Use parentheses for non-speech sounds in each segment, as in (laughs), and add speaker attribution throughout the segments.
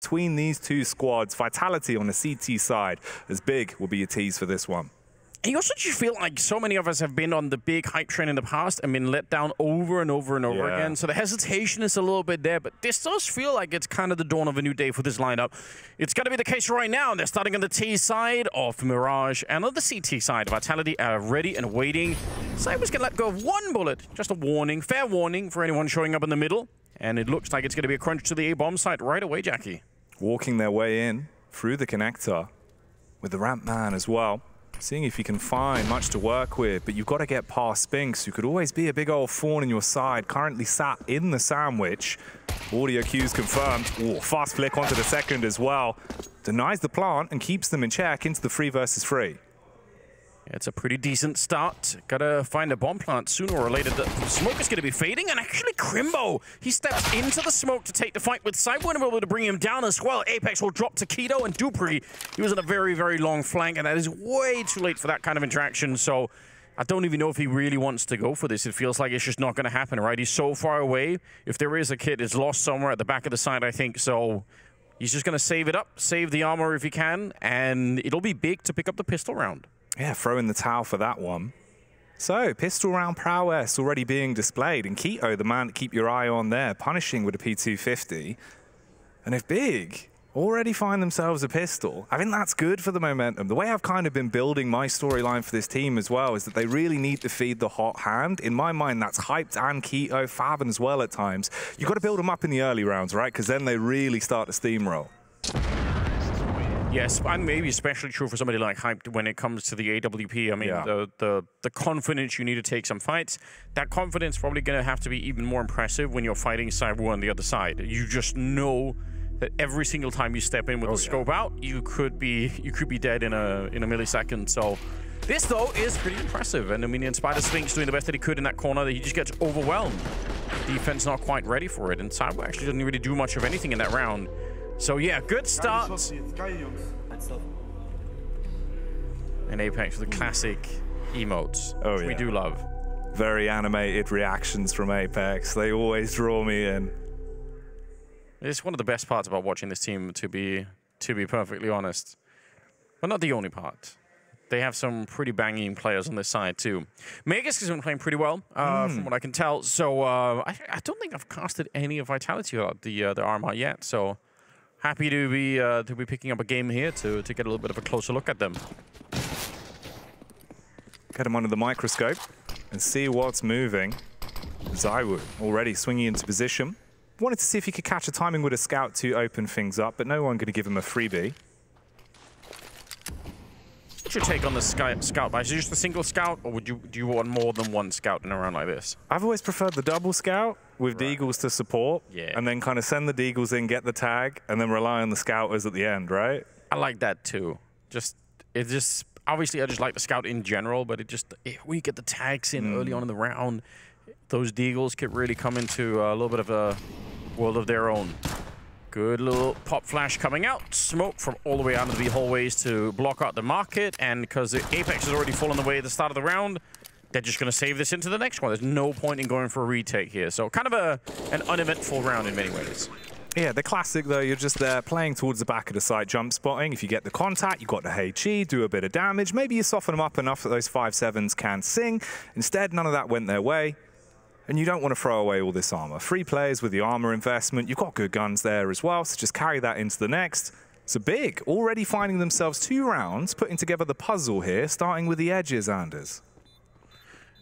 Speaker 1: between these two squads. Vitality on the CT side as big will be a tease for this one.
Speaker 2: And you also just feel like so many of us have been on the big hype train in the past and been let down over and over and over
Speaker 1: Yeah.
Speaker 2: again. So the hesitation is a little bit there, but this does feel like it's kind of the dawn of a new day for this lineup. It's going to be the case right now. They're starting on the T side of Mirage and on the CT side. Vitality are ready and waiting. Cyber's going to let go of one bullet. Just a warning, fair warning for anyone showing up in the middle. And it looks like it's going to be a crunch to the A-bomb site right away, Jackie.
Speaker 1: Walking their way in through the connector with the ramp man as well. Seeing if you can find much to work with, but you've got to get past Spinx, who could always be a big old thorn in your side, currently sat in the sandwich. Audio cues confirmed. Ooh, fast flick onto the second as well. Denies the plant and keeps them in check into the three versus three.
Speaker 2: It's a pretty decent start. Gotta find a bomb plant sooner or later. The smoke is gonna be fading, and actually Krimbo, he steps into the smoke to take the fight with Cyber and able to bring him down as well. Apex will drop to K1to and dupreeh. He was on a very, very long flank, and that is way too late for that kind of interaction, so I don't even know if he really wants to go for this. It feels like it's just not gonna happen, right? He's so far away. If there is a kid, it's lost somewhere at the back of the side, I think, so... He's just going to save it up, save the armor if he can, and it'll be big to pick up the pistol round.
Speaker 1: Yeah, throw in the towel for that one. So, pistol round prowess already being displayed, and K1to, the man to keep your eye on there, punishing with a P250. And if Big already find themselves a pistol, I think that's good for the momentum. The way I've kind of been building my storyline for this team as well is that they really need to feed the hot hand. In my mind, that's Hyped and K1to, faveN as well at times. You've got to build them up in the early rounds, right? Because then they really start to steamroll.
Speaker 2: Yes, and maybe especially true for somebody like Hyped when it comes to the AWP. I mean,
Speaker 1: Yeah.
Speaker 2: the, the the confidence you need to take some fights. That confidence is probably going to have to be even more impressive when you're fighting Cyber on the other side. You just know that every single time you step in with
Speaker 1: Oh,
Speaker 2: the
Speaker 1: yeah.
Speaker 2: scope out, you could be you could be dead in a in a millisecond. So. This, though, is pretty impressive. And I mean, in spite of Spinx doing the best that he could in that corner, he just gets overwhelmed. Defense not quite ready for it. And Cyber actually doesn't really do much of anything in that round. So, yeah, good start. And Apex with the classic emotes,
Speaker 1: Oh,
Speaker 2: which we do love.
Speaker 1: Very animated reactions from Apex. They always draw me in.
Speaker 2: It's one of the best parts about watching this team, to be to be perfectly honest. But not the only part. They have some pretty banging players on this side too. Magisk has been playing pretty well, uh, from what I can tell. So uh, I, I don't think I've casted any of Vitality out the uh, the RMR yet. So happy to be uh, to be picking up a game here to to get a little bit of a closer look at them.
Speaker 1: Get him under the microscope and see what's moving. ZywOo already swinging into position. Wanted to see if he could catch a timing with a scout to open things up, but no one going to give him a freebie.
Speaker 2: What's your take on the scout, scout buy? Is it just a single scout, or would you do you want more than one scout in a round like this?
Speaker 1: I've always preferred the double scout with Deagles to support,
Speaker 2: Yeah.
Speaker 1: and then kind of send the Deagles in, get the tag, and then rely on the scouters at the end, right?
Speaker 2: I like that too. Just it just obviously I just like the scout in general, but it just eh, when you get the tags in early on in the round, those deagles could really come into a little bit of a world of their own. Good little pop flash coming out. Smoke from all the way out of the hallways to block out the market. And because the Apex has already fallen away at the start of the round, they're just going to save this into the next one. There's no point in going for a retake here. So kind of a an uneventful round in many ways.
Speaker 1: Yeah, the classic though, you're just there playing towards the back of the site, jump spotting. If you get the contact, you've got the HE, do a bit of damage. Maybe you soften them up enough that those 5-7s can sing. Instead, none of that went their way. And you don't want to throw away all this armor. Free players with the armor investment, you've got good guns there as well, so just carry that into the next. So big, already finding themselves two rounds, putting together the puzzle here, starting with the edges, Anders.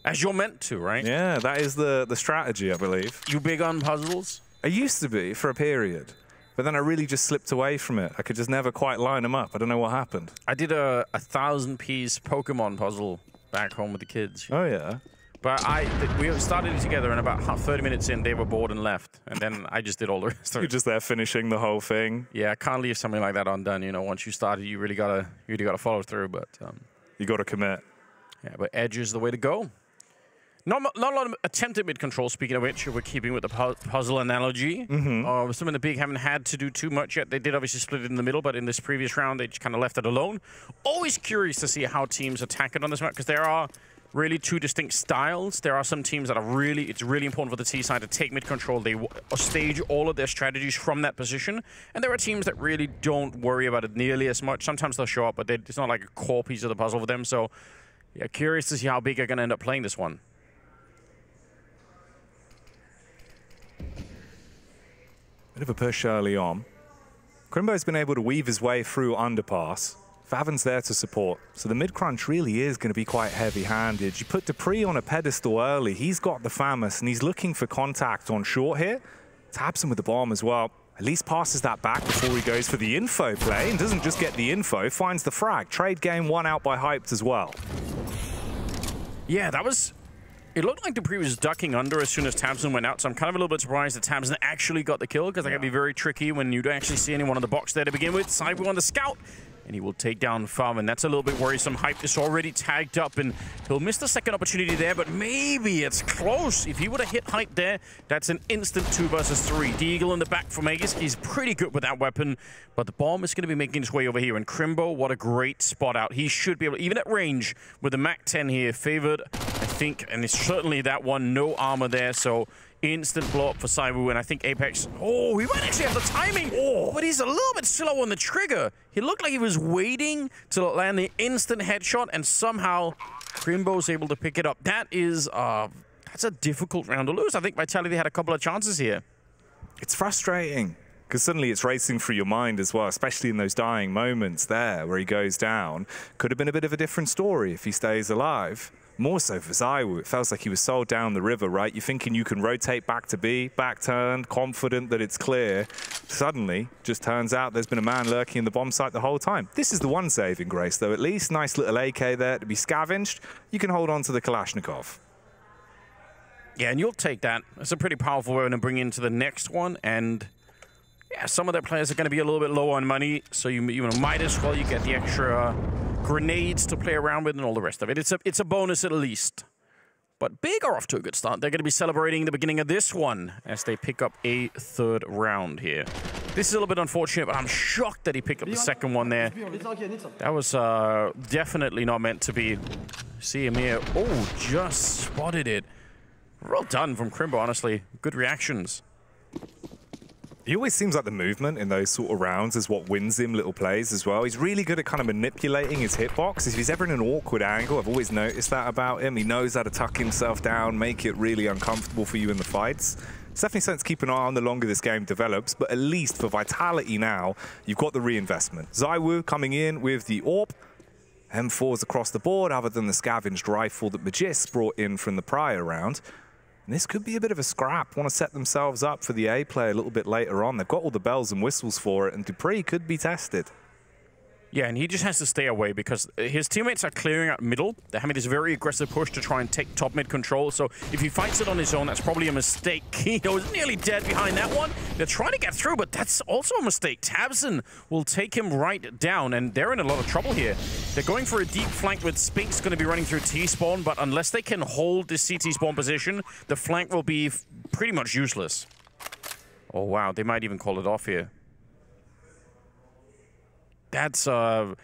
Speaker 2: As you're meant to, right?
Speaker 1: Yeah, that is the, the strategy, I believe.
Speaker 2: You big on puzzles?
Speaker 1: I used to be for a period, but then I really just slipped away from it. I could just never quite line them up. I don't know what happened.
Speaker 2: I did a, a thousand piece Pokemon puzzle back home with the kids.
Speaker 1: Oh, yeah.
Speaker 2: But I we started it together and about 30 minutes in they were bored and left. And then I just did all the rest of (laughs)
Speaker 1: You're just there finishing the whole thing.
Speaker 2: Yeah, I can't leave something like that undone, you know. Once you started, you really got to you really got to follow through, but um,
Speaker 1: You got to commit.
Speaker 2: yeah, but edge is the way to go. Not, not a lot of attempted mid control. Speaking of which, we're keeping with the pu- puzzle analogy.
Speaker 1: Mm-hmm.
Speaker 2: Uh, some of the big haven't had to do too much yet. They did obviously split it in the middle, but in this previous round, they just kind of left it alone. Always curious to see how teams attack it on this map because there are really two distinct styles. There are some teams that are really, it's really important for the T side to take mid control. They uh, stage all of their strategies from that position. And there are teams that really don't worry about it nearly as much. Sometimes they'll show up, but it's not like a core piece of the puzzle for them. So, yeah, curious to see how big are going to end up playing this one.
Speaker 1: Bit of a push early on. Krimbo's been able to weave his way through underpass. faveN's there to support. So the mid-crunch really is going to be quite heavy-handed. You put dupreeh on a pedestal early. He's got the FAMAS, and he's looking for contact on short here. Taps him with the bomb as well. At least passes that back before he goes for the info play and doesn't just get the info, finds the frag. Trade game one out by Hyped as well.
Speaker 2: Yeah, that was it looked like dupreeh was ducking under as soon as tabseN went out, so I'm kind of a little bit surprised that tabseN actually got the kill, because that yeah. can be very tricky when you don't actually see anyone in the box there to begin with. Cyber on the scout, and he will take down Farm, and that's a little bit worrisome. Hype is already tagged up, and he'll miss the second opportunity there, but maybe it's close. If he would have hit Hype there, that's an instant two versus three. Deagle in the back from Aegis. He's pretty good with that weapon, but the bomb is going to be making its way over here, and Krimbo, what a great spot out. He should be able, even at range, with the MAC-10 here, favored, I think, and it's certainly that one, no armor there, so Instant blow up for ZywOo, and I think Apex... Oh, he might actually have the timing, oh, but he's a little bit slow on the trigger. He looked like he was waiting to land the instant headshot, and somehow Krimbo's able to pick it up. That is... Uh, that's a difficult round to lose. I think Vitality had a couple of chances here.
Speaker 1: It's frustrating because suddenly it's racing through your mind as well, especially in those dying moments there where he goes down. Could have been a bit of a different story if he stays alive more so for ZywOo. It feels like he was sold down the river, right? You're thinking you can rotate back to B, back turned, confident that it's clear. Suddenly, just turns out there's been a man lurking in the bomb site the whole time. This is the one saving grace, though, at least. Nice little AK there to be scavenged. You can hold on to the Kalashnikov.
Speaker 2: Yeah, and you'll take that. It's a pretty powerful weapon to bring into the next one, and yeah, some of their players are going to be a little bit low on money, so you, you know, might as well you get the extra grenades to play around with and all the rest of it. It's a, it's a bonus at least. But Big are off to a good start. They're going to be celebrating the beginning of this one as they pick up a third round here. This is a little bit unfortunate, but I'm shocked that he picked up the second one there. That was uh, definitely not meant to be. See here. Oh, just spotted it. Well done from Krimbo, honestly. Good reactions.
Speaker 1: He always seems like the movement in those sort of rounds is what wins him little plays as well. He's really good at kind of manipulating his hitbox. If he's ever in an awkward angle, I've always noticed that about him. He knows how to tuck himself down, make it really uncomfortable for you in the fights. It's definitely to keep an eye on the longer this game develops, but at least for Vitality now, you've got the reinvestment. ZywOo coming in with the AWP, M4s across the board, other than the scavenged rifle that Magisk brought in from the prior round. And this could be a bit of a scrap. Want to set themselves up for the A play a little bit later on. They've got all the bells and whistles for it, and dupreeh could be tested.
Speaker 2: Yeah, and he just has to stay away because his teammates are clearing out middle. They're having this very aggressive push to try and take top mid control. So if he fights it on his own, that's probably a mistake. (laughs) Kino is nearly dead behind that one. They're trying to get through, but that's also a mistake. tabseN will take him right down, and they're in a lot of trouble here. They're going for a deep flank with Spinx going to be running through T-spawn, but unless they can hold this CT spawn position, the flank will be pretty much useless. Oh, wow. They might even call it off here that's a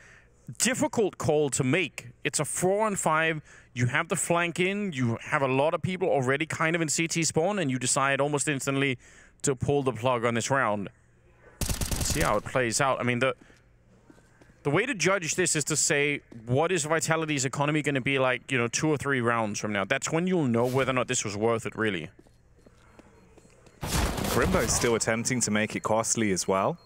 Speaker 2: difficult call to make. It's a four on five. You have the flank in. You have a lot of people already kind of in CT spawn, and you decide almost instantly to pull the plug on this round. See how it plays out. I mean, the the way to judge this is to say, what is Vitality's economy going to be like, you know, two or three rounds from now? That's when you'll know whether or not this was worth it, really.
Speaker 1: Krimbo's still attempting to make it costly as well.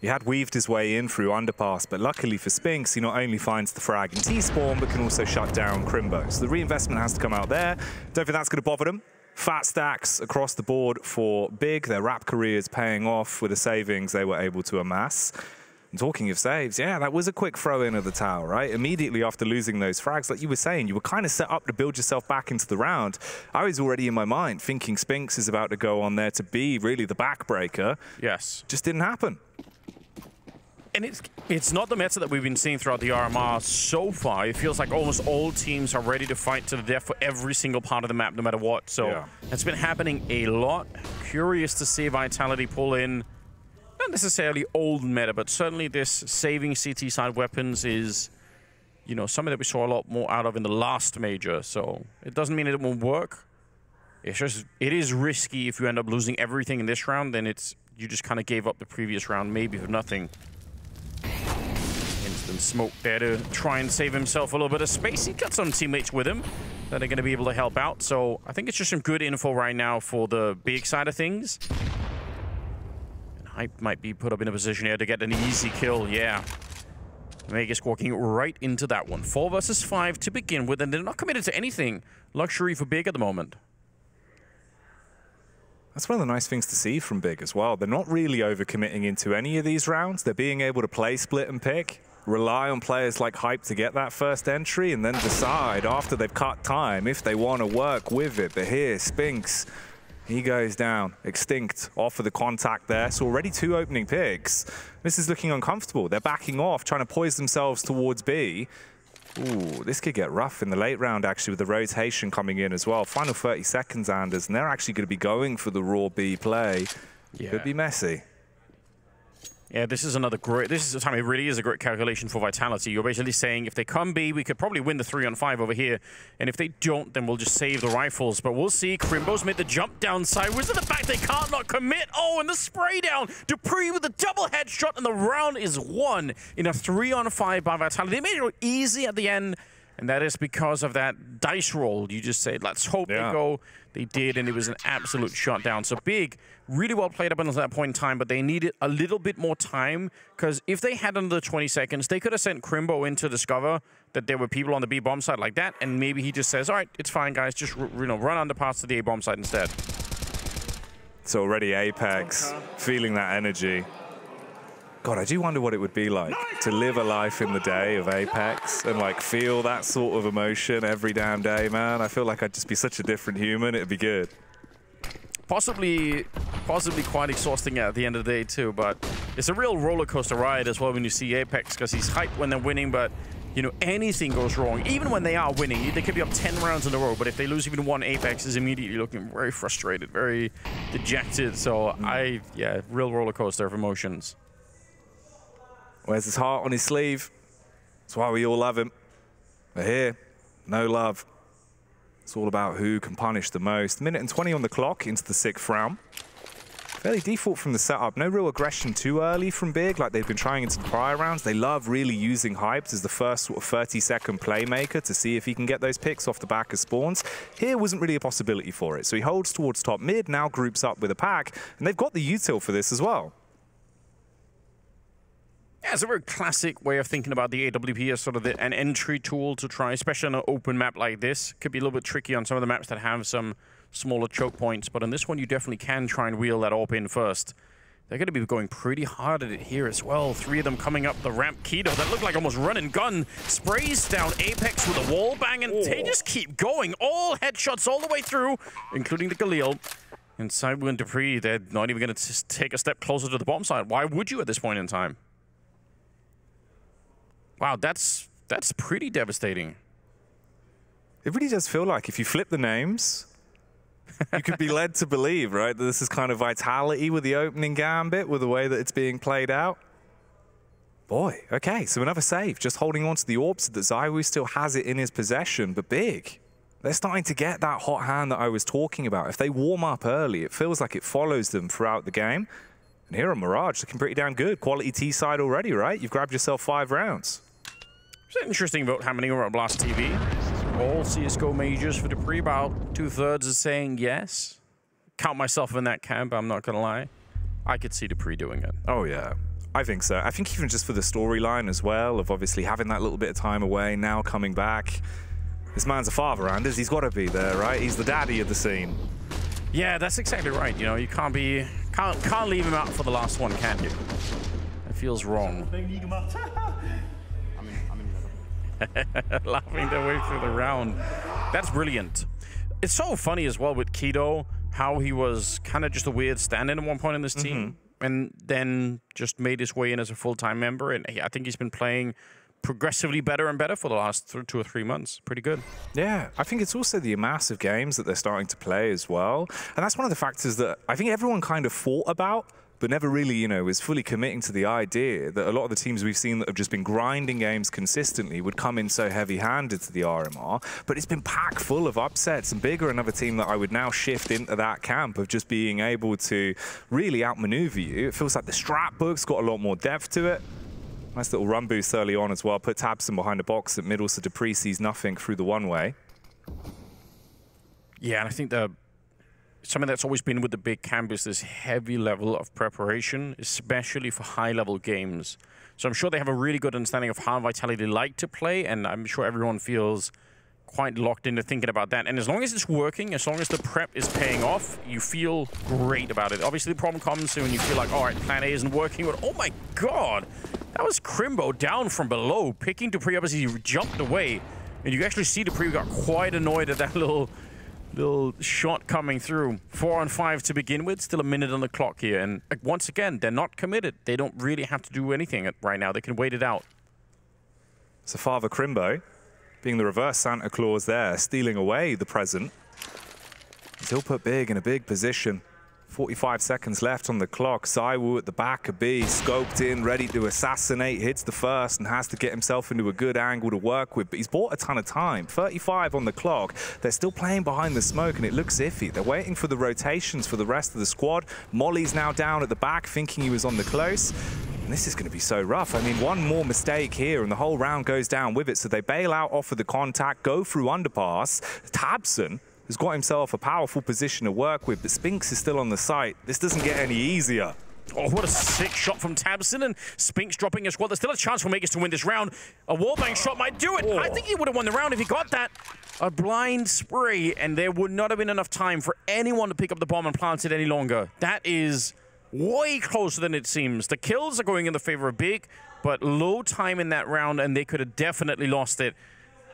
Speaker 1: He had weaved his way in through underpass, but luckily for Spinx, he not only finds the frag in T-spawn, but can also shut down Krimbo. So the reinvestment has to come out there. Don't think that's going to bother them. Fat stacks across the board for Big. Their rap careers paying off with the savings they were able to amass. And talking of saves, yeah, that was a quick throw in of the tower, right? Immediately after losing those frags, like you were saying, you were kind of set up to build yourself back into the round. I was already in my mind thinking Spinx is about to go on there to be really the backbreaker.
Speaker 2: Yes.
Speaker 1: Just didn't happen
Speaker 2: and it's it's not the meta that we've been seeing throughout the RMR so far. It feels like almost all teams are ready to fight to the death for every single part of the map, no matter what. So yeah. it's been happening a lot. Curious to see Vitality pull in, not necessarily old meta, but certainly this saving CT side weapons is you know, something that we saw a lot more out of in the last major. So it doesn't mean it won't work. It's just it is risky if you end up losing everything in this round. Then it's you just kind of gave up the previous round, maybe for nothing. Instant smoke there to try and save himself a little bit of space. He got some teammates with him that are going to be able to help out. So I think it's just some good info right now for the big side of things. And Hype might be put up in a position here to get an easy kill. Yeah. Vegas walking right into that one. Four versus five to begin with, and they're not committed to anything. Luxury for Big at the moment.
Speaker 1: That's one of the nice things to see from Big as well. They're not really overcommitting into any of these rounds. They're being able to play split and pick, rely on players like Hype to get that first entry, and then decide after they've cut time if they want to work with it. But here, Spinx, he goes down, extinct off of the contact there. So already two opening picks. This is looking uncomfortable. They're backing off, trying to poise themselves towards B. Ooh, this could get rough in the late round, actually, with the rotation coming in as well. Final 30 seconds, Anders, and they're actually going to be going for the raw B play.
Speaker 2: Yeah.
Speaker 1: Could be messy.
Speaker 2: Yeah, this is another great. This is time it really is a great calculation for Vitality. You're basically saying if they come B, we could probably win the three on five over here, and if they don't, then we'll just save the rifles. But we'll see. Krimbo's made the jump down sideways to the back. They can't not commit. Oh, and the spray down. dupreeh with a double headshot, and the round is won in a three on five by Vitality. They made it easy at the end. And that is because of that dice roll. You just said, let's hope
Speaker 1: Yeah.
Speaker 2: they go. They did, and it was an absolute shutdown. So big, really well played up until that point in time, but they needed a little bit more time because if they had another 20 seconds, they could have sent Krimbo in to discover that there were people on the B bomb side like that, and maybe he just says, all right, it's fine, guys, just you know run underpass to the A bomb side instead.
Speaker 1: It's already Apex, feeling that energy. God, I do wonder what it would be like to live a life in the day of Apex and like feel that sort of emotion every damn day, man. I feel like I'd just be such a different human. It'd be good.
Speaker 2: Possibly, possibly quite exhausting at the end of the day too, but it's a real roller coaster ride as well when you see Apex because he's hyped when they're winning, but you know anything goes wrong. Even when they are winning, they could be up 10 rounds in a row, but if they lose even one, Apex is immediately looking very frustrated, very dejected. So hmm. I, yeah, real roller coaster of emotions.
Speaker 1: Wears his heart on his sleeve. That's why we all love him. But here, no love. It's all about who can punish the most. Minute and 20 on the clock into the sixth round. Fairly default from the setup. No real aggression too early from Big, like they've been trying into the prior rounds. They love really using Hyped as the first sort of 30-second playmaker to see if he can get those picks off the back of spawns. Here wasn't really a possibility for it, so he holds towards top mid, now groups up with a pack, and they've got the util for this as well.
Speaker 2: Yeah, it's a very classic way of thinking about the AWP as sort of the, an entry tool to try, especially on an open map like this. Could be a little bit tricky on some of the maps that have some smaller choke points, but on this one you definitely can try and wheel that AWP in first. They're going to be going pretty hard at it here as well. Three of them coming up the ramp. K1to, that looked like almost run and gun. Sprays down Apex with a wall bang, and they just keep going. All headshots all the way through, including the Galil. And Cyber and dupreeh, they're not even going to take a step closer to the bomb side. Why would you at this point in time? Wow, that's that's pretty devastating.
Speaker 1: It really does feel like if you flip the names, you could be led to believe, right, that this is kind of vitality with the opening gambit, with the way that it's being played out. Boy, okay, so another save, just holding on to the orbs that ZywOo still has it in his possession, but big. They're starting to get that hot hand that I was talking about. If they warm up early, it feels like it follows them throughout the game. And here on Mirage, looking pretty damn good. Quality T side already, right? You've grabbed yourself five rounds.
Speaker 2: It's interesting vote happening over at Blast TV. All CSGO majors for dupreeh, about two thirds is saying yes. Count myself in that camp, I'm not gonna lie. I could see dupreeh doing it.
Speaker 1: Oh yeah, I think so. I think even just for the storyline as well of obviously having that little bit of time away, now coming back. This man's a father, Anders. He's got to be there, right? He's the daddy of the scene.
Speaker 2: Yeah, that's exactly right. You know, you can't be can't can't leave him out for the last one, can you? It feels wrong. (laughs) (laughs) Laughing their way through the round. That's brilliant. It's so funny as well with K1to, how he was kind of just a weird stand-in at one point in this mm-hmm. team, and then just made his way in as a full-time member. And I think he's been playing progressively better and better for the last two or three months. Pretty good.
Speaker 1: Yeah, I think it's also the massive games that they're starting to play as well. And that's one of the factors that I think everyone kind of thought about but never really, you know, was fully committing to the idea that a lot of the teams we've seen that have just been grinding games consistently would come in so heavy-handed to the RMR. But it's been packed full of upsets, and Big are another team that I would now shift into that camp of just being able to really outmaneuver you. It feels like the strat book's got a lot more depth to it. Nice little run boost early on as well. Put tabseN behind the box at middle so dupreeh sees nothing through the one-way.
Speaker 2: Yeah, and I think the something that's always been with the big camp is this heavy level of preparation, especially for high-level games. So I'm sure they have a really good understanding of how Vitality like to play, and I'm sure everyone feels quite locked into thinking about that. And as long as it's working, as long as the prep is paying off, you feel great about it. Obviously, the problem comes when you feel like, all right, plan A isn't working, but oh my god, that was Krimbo down from below, picking dupreeh up as he jumped away. And you actually see dupreeh got quite annoyed at that (laughs) little little shot coming through. Four on five to begin with, still a minute on the clock here. And uh, once again, they're not committed. They don't really have to do anything right now. They can wait it out.
Speaker 1: So Father Krimbo, being the reverse Santa Claus there, stealing away the present. Still put Big in a big position. 45 seconds left on the clock. ZywOo at the back of B, scoped in, ready to assassinate, hits the first and has to get himself into a good angle to work with, but he's bought a ton of time. 35 on the clock. They're still playing behind the smoke and it looks iffy. They're waiting for the rotations for the rest of the squad. Molly's now down at the back, thinking he was on the close. And this is going to be so rough. I mean, one more mistake here and the whole round goes down with it. So they bail out off of the contact, go through underpass. tabseN who's got himself a powerful position to work with, but Spinx is still on the site. This doesn't get any easier.
Speaker 2: Oh, what a sick shot from tabseN, and Spinx dropping as well. There's still a chance for Magisk to win this round. A wallbang shot might do it. Oh. I think he would have won the round if he got that. A blind spray, and there would not have been enough time for anyone to pick up the bomb and plant it any longer. That is way closer than it seems. The kills are going in the favor of Big, but low time in that round, and they could have definitely lost it.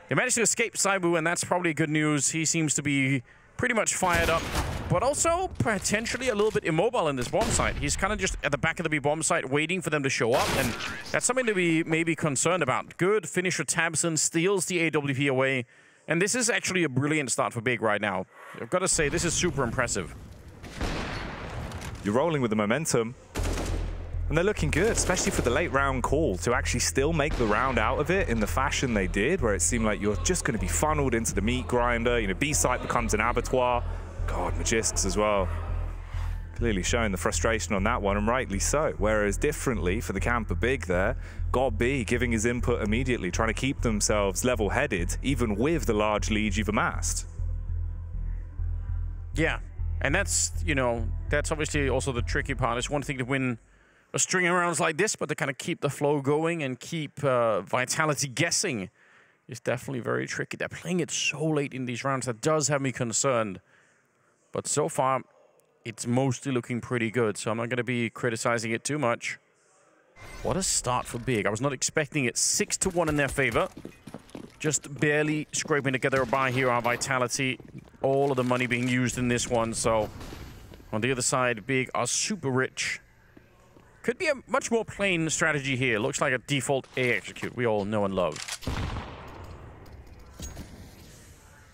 Speaker 2: They managed to escape ZywOo, and that's probably good news. He seems to be pretty much fired up, but also potentially a little bit immobile in this bomb site. He's kind of just at the back of the B bomb site waiting for them to show up, and that's something to be maybe concerned about. Good finish for tabseN, steals the AWP away, and this is actually a brilliant start for Big right now. I've got to say, this is super impressive.
Speaker 1: You're rolling with the momentum. And they're looking good, especially for the late round call, to actually still make the round out of it in the fashion they did, where it seemed like you're just going to be funneled into the meat grinder. You know, B-site becomes an abattoir. God, Magisk's as well. Clearly showing the frustration on that one, and rightly so. Whereas differently for the camper big there, gob b giving his input immediately, trying to keep themselves level-headed, even with the large lead you've amassed.
Speaker 2: Yeah, and that's, you know, that's obviously also the tricky part. It's one thing to win string rounds like this, but to kind of keep the flow going and keep uh, Vitality guessing is definitely very tricky. They're playing it so late in these rounds. That does have me concerned. But so far, it's mostly looking pretty good, so I'm not going to be criticizing it too much. What a start for Big. I was not expecting it. 6 to one in their favor. Just barely scraping together a buy here on Vitality. All of the money being used in this one, so on the other side, Big are super rich. Could be a much more plain strategy here. Looks like a default A execute we all know and love.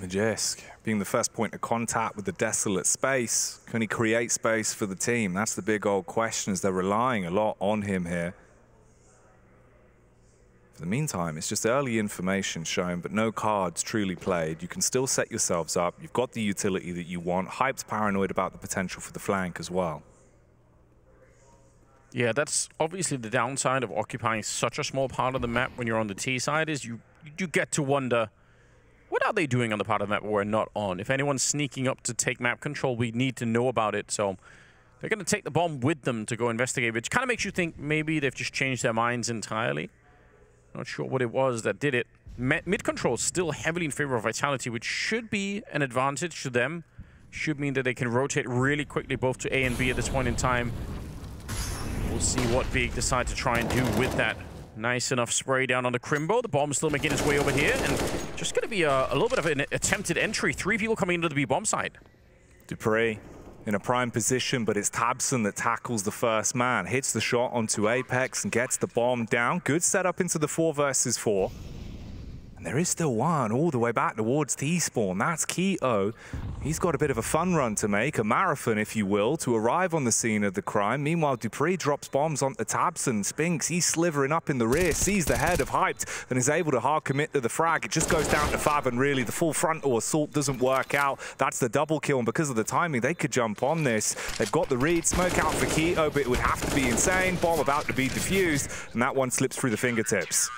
Speaker 1: Magisk being the first point of contact with the desolate space. Can he create space for the team? That's the big old question as they're relying a lot on him here. For the meantime, it's just early information shown, but no cards truly played. You can still set yourselves up. You've got the utility that you want. Hyped paranoid about the potential for the flank as well.
Speaker 2: Yeah, that's obviously the downside of occupying such a small part of the map when you're on the T side is you you get to wonder what are they doing on the part of the map we're not on? If anyone's sneaking up to take map control, we need to know about it. So they're going to take the bomb with them to go investigate, which kind of makes you think maybe they've just changed their minds entirely. Not sure what it was that did it. Mid control still heavily in favor of Vitality, which should be an advantage to them. Should mean that they can rotate really quickly both to A and B at this point in time. We'll see what Big decide to try and do with that. Nice enough spray down on the Krimbo. The bomb still making its way over here. And just going to be a, a, little bit of an attempted entry. Three people coming into the B bomb side.
Speaker 1: dupreeh in a prime position, but it's tabseN that tackles the first man. Hits the shot onto Apex and gets the bomb down. Good setup into the four versus four. And there is still one all the way back towards T-Spawn. That's K1to. He's got a bit of a fun run to make, a marathon, if you will, to arrive on the scene of the crime. Meanwhile, dupreeh drops bombs onto TabseN. Spinx, he's slivering up in the rear, sees the head of Hyped, and is able to hard commit to the frag. It just goes down to Fav, really, the full frontal assault doesn't work out. That's the double kill, and because of the timing, they could jump on this. They've got the read, smoke out for K1to, but it would have to be insane. Bomb about to be defused, and that one slips through the fingertips.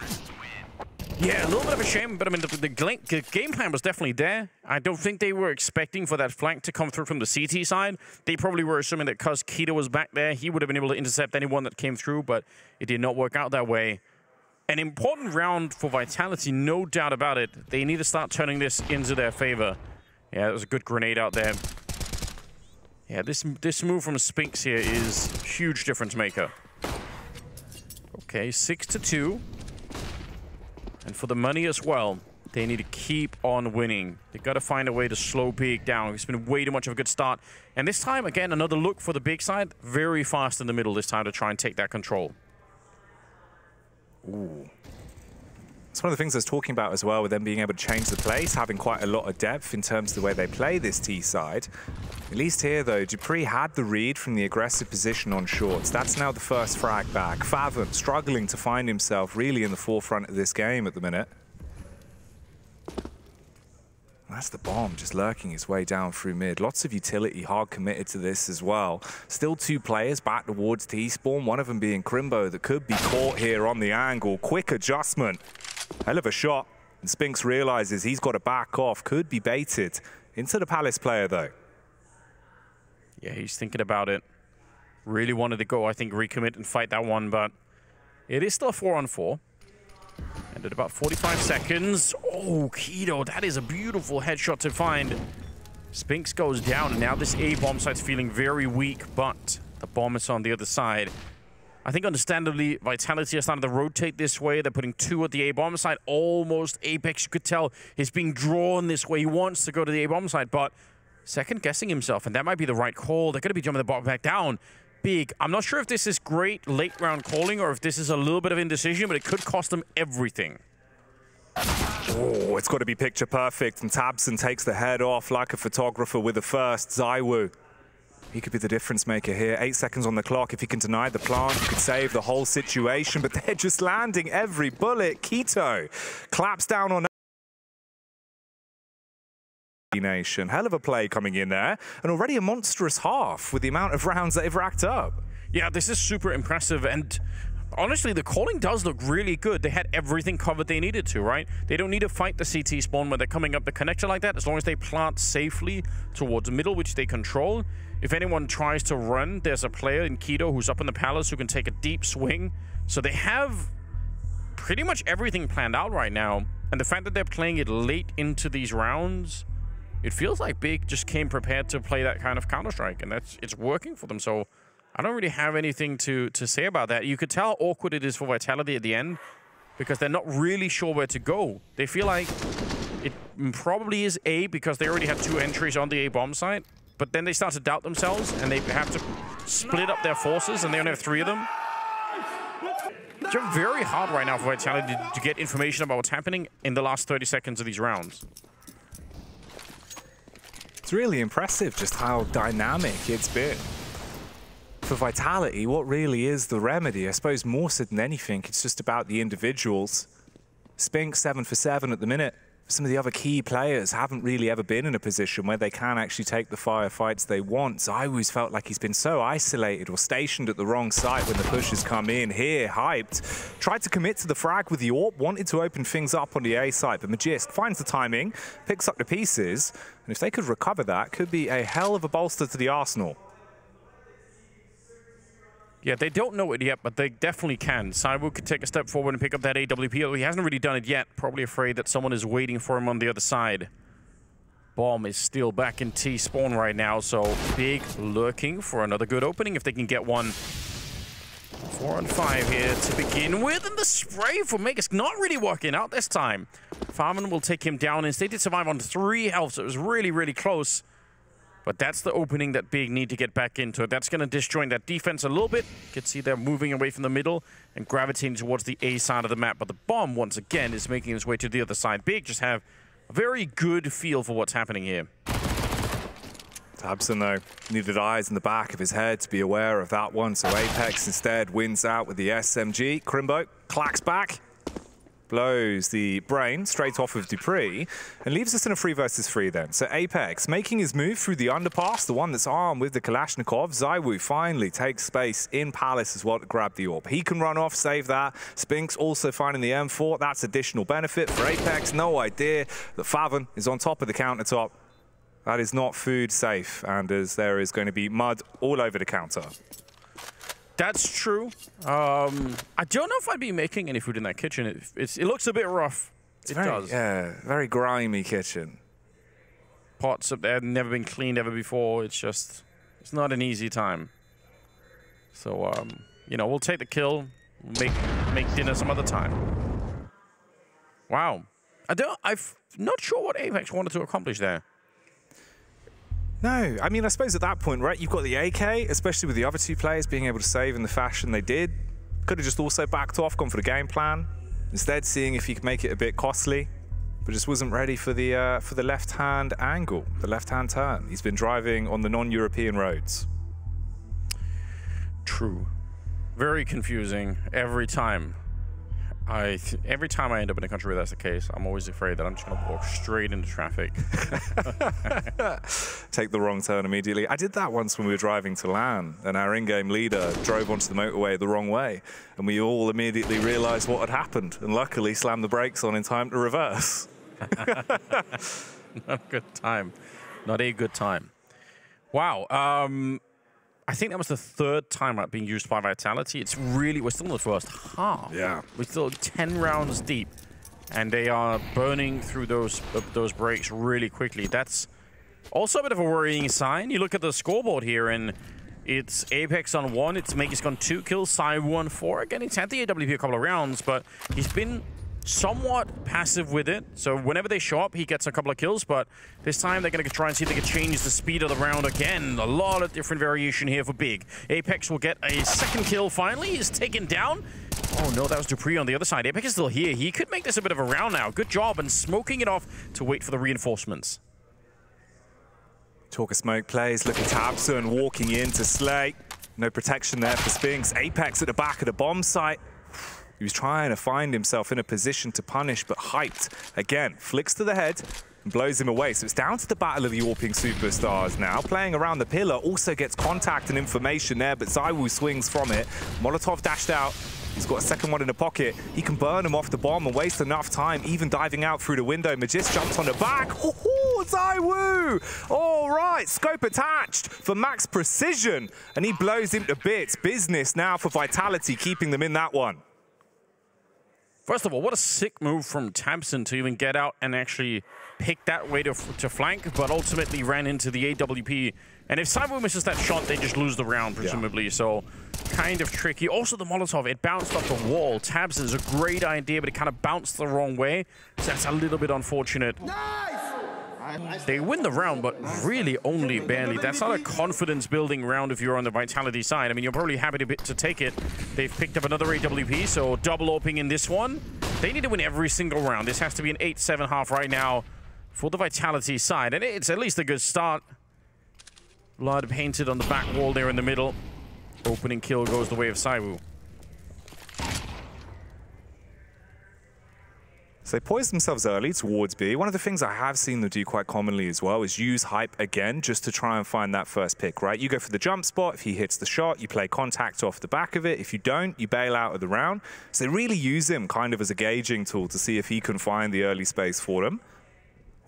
Speaker 2: Yeah, a little bit of a shame, but I mean, the, the, the, game plan was definitely there. I don't think they were expecting for that flank to come through from the CT side. They probably were assuming that because was back there, he would have been able to intercept anyone that came through, but it did not work out that way. An important round for Vitality, no doubt about it. They need to start turning this into their favor. Yeah, that was a good grenade out there. Yeah, this this move from Spinx here is huge difference maker. Okay, six to two. And for the money as well, they need to keep on winning. They got to find a way to slow Big down. It's been way too much of a good start. And this time, again, another look for the Big side. Very fast in the middle this time to try and take that control.
Speaker 1: Ooh. It's one of the things I was talking about as well with them being able to change the place, having quite a lot of depth in terms of the way they play this T side. At least here, though, dupreeh had the read from the aggressive position on shorts. That's now the first frag back. Fathom struggling to find himself really in the forefront of this game at the minute. That's the bomb, just lurking its way down through mid. Lots of utility, hard committed to this as well. Still two players back towards T-Spawn, one of them being Krimbo that could be caught here on the angle. Quick adjustment. Hell of a shot. And Spinx realizes he's got to back off, could be baited. Into the Palace player, though.
Speaker 2: Yeah, he's thinking about it. Really wanted to go, I think, recommit and fight that one, but it is still a four on four. And at about 45 seconds, oh, Keto, that is a beautiful headshot to find. Spinx goes down, and now this A bomb site's feeling very weak, but the bomb is on the other side. I think understandably, Vitality has started to rotate this way. They're putting two at the A-bomb side. Almost Apex, you could tell, is being drawn this way. He wants to go to the A-bomb side, but second-guessing himself, and that might be the right call. They're going to be jumping the bot back down. Big. I'm not sure if this is great late-round calling or if this is a little bit of indecision, but it could cost them everything.
Speaker 1: Oh, it's got to be picture perfect, and TabseN takes the head off like a photographer with the first. ZywOo he could be the difference maker here. Eight seconds on the clock. If he can deny the plant, he could save the whole situation. But they're just landing every bullet. K1to claps down on Nation. Hell of a play coming in there. And already a monstrous half with the amount of rounds that they've racked up.
Speaker 2: Yeah, this is super impressive. And honestly, the calling does look really good. They had everything covered they needed to, right? They don't need to fight the CT spawn when they're coming up the connector like that. As long as they plant safely towards the middle, which they control, if anyone tries to run, there's a player in K1to who's up in the palace who can take a deep swing. So they have pretty much everything planned out right now. And the fact that they're playing it late into these rounds, it feels like Big just came prepared to play that kind of Counter-Strike. And that's it's working for them. So I don't really have anything to, to say about that. You could tell how awkward it is for Vitality at the end because they're not really sure where to go. They feel like it probably is A because they already have two entries on the A bomb site. But then they start to doubt themselves, and they have to split up their forces, and they only have three of them. It's very hard right now for Vitality to, to get information about what's happening in the last 30 seconds of these rounds.
Speaker 1: It's really impressive just how dynamic it's been. For Vitality, what really is the remedy? I suppose more so than anything, it's just about the individuals. Spinx 7 for 7 at the minute some of the other key players haven't really ever been in a position where they can actually take the firefights they want. I always felt like he's been so isolated or stationed at the wrong site when the pushes come in. Here, hyped, tried to commit to the frag with the AWP, wanted to open things up on the A site, but Magisk finds the timing, picks up the pieces, and if they could recover that, could be a hell of a bolster to the Arsenal.
Speaker 2: Yeah, they don't know it yet, but they definitely can. ZywOo could take a step forward and pick up that AWP. Oh, he hasn't really done it yet. Probably afraid that someone is waiting for him on the other side. Bomb is still back in T-spawn right now, so Big lurking for another good opening if they can get one. Four and five here to begin with, and the spray for Magisk not really working out this time. Farman will take him down. Instead, he did survive on three health, so it was really, really close. But that's the opening that Big need to get back into. That's going to disjoint that defense a little bit. You can see they're moving away from the middle and gravitating towards the A side of the map. But the bomb, once again, is making its way to the other side. Big just have a very good feel for what's happening here.
Speaker 1: tabseN, though, needed eyes in the back of his head to be aware of that one. So Apex instead wins out with the SMG. Krimbo clacks back blows the brain straight off of dupreeh and leaves us in a free versus free then. So Apex making his move through the underpass, the one that's armed with the Kalashnikov. ZywOo finally takes space in Palace as well to grab the orb. He can run off, save that. Spinx also finding the M4. That's additional benefit for Apex. No idea that faveN is on top of the countertop. That is not food safe, and as there is going to be mud all over the counter.
Speaker 2: That's true. Um, I don't know if I'd be making any food in that kitchen. It, it looks a bit rough.
Speaker 1: It's
Speaker 2: it
Speaker 1: very,
Speaker 2: does.
Speaker 1: Yeah, very grimy kitchen.
Speaker 2: Pots up there, never been cleaned ever before. It's just, it's not an easy time. So, um, you know, we'll take the kill, make make dinner some other time. Wow. I don't, I'm not sure what Apex wanted to accomplish there.
Speaker 1: No, I mean, I suppose at that point, right, you've got the AK, especially with the other two players being able to save in the fashion they did. Could have just also backed off, gone for the game plan. Instead, seeing if he could make it a bit costly, but just wasn't ready for the uh, for the left-hand angle, the left-hand turn. He's been driving on the non-European roads.
Speaker 2: True. Very confusing every time. I every time I end up in a country where that's the case, I'm always afraid that I'm just going to walk straight into traffic. (laughs)
Speaker 1: Take the wrong turn immediately. I did that once when we were driving to LAN, and our in-game leader drove onto the motorway the wrong way, and we all immediately realised what had happened, and luckily slammed the brakes on in time to reverse. (laughs)
Speaker 2: Not a good time. Not a good time. Wow. Um, I think that was the third time out being used by Vitality. It's really, we're still in the first half.
Speaker 1: Yeah.
Speaker 2: We're still 10 rounds deep, and they are burning through those uh, those breaks really quickly. That's also a bit of a worrying sign. You look at the scoreboard here, and it's Apex on one, it's Magisk on two kills, ZywOo on four. Again, he's had the AWP a couple of rounds, but he's been somewhat passive with it. So whenever they show up, he gets a couple of kills, but this time they're going to try and see if they can change the speed of the round again. A lot of different variation here for Big. Apex will get a second kill finally. He's taken down. Oh no, that was dupreeh on the other side. Apex is still here. He could make this a bit of a round now. Good job and smoking it off to wait for the reinforcements.
Speaker 1: Talk of smoke plays. Look at tabseN walking in to slay. No protection there for Spinx. Apex at the back of the bomb site. He was trying to find himself in a position to punish, but hyped. Again, flicks to the head and blows him away. So it's down to the battle of the AWPing superstars now. Playing around the pillar also gets contact and information there, but ZywOo swings from it. Molotov dashed out. He's got a second one in the pocket. He can burn him off the bomb and waste enough time, even diving out through the window. Magisk jumps on the back. Oh, ZywOo! All right, scope attached for max precision, and he blows him to bits. Business now for Vitality, keeping them in that one.
Speaker 2: First of all, what a sick move from tabseN to even get out and actually pick that way to, to flank, but ultimately ran into the AWP. And if ZywOo misses that shot, they just lose the round, presumably. Yeah. So kind of tricky. Also, the Molotov, it bounced off the wall. tabseN's a great idea, but it kind of bounced the wrong way. So that's a little bit unfortunate. Nice! They win the round, but really only barely. That's not a confidence-building round if you're on the Vitality side. I mean, you're probably happy to, to take it. They've picked up another AWP, so double opening in this one. They need to win every single round. This has to be an 8-7 half right now for the Vitality side, and it's at least a good start. Blood painted on the back wall there in the middle. Opening kill goes the way of ZywOo.
Speaker 1: So they poise themselves early towards B. One of the things I have seen them do quite commonly as well is use hype again just to try and find that first pick, right? You go for the jump spot. If he hits the shot, you play contact off the back of it. If you don't, you bail out of the round. So they really use him kind of as a gauging tool to see if he can find the early space for them.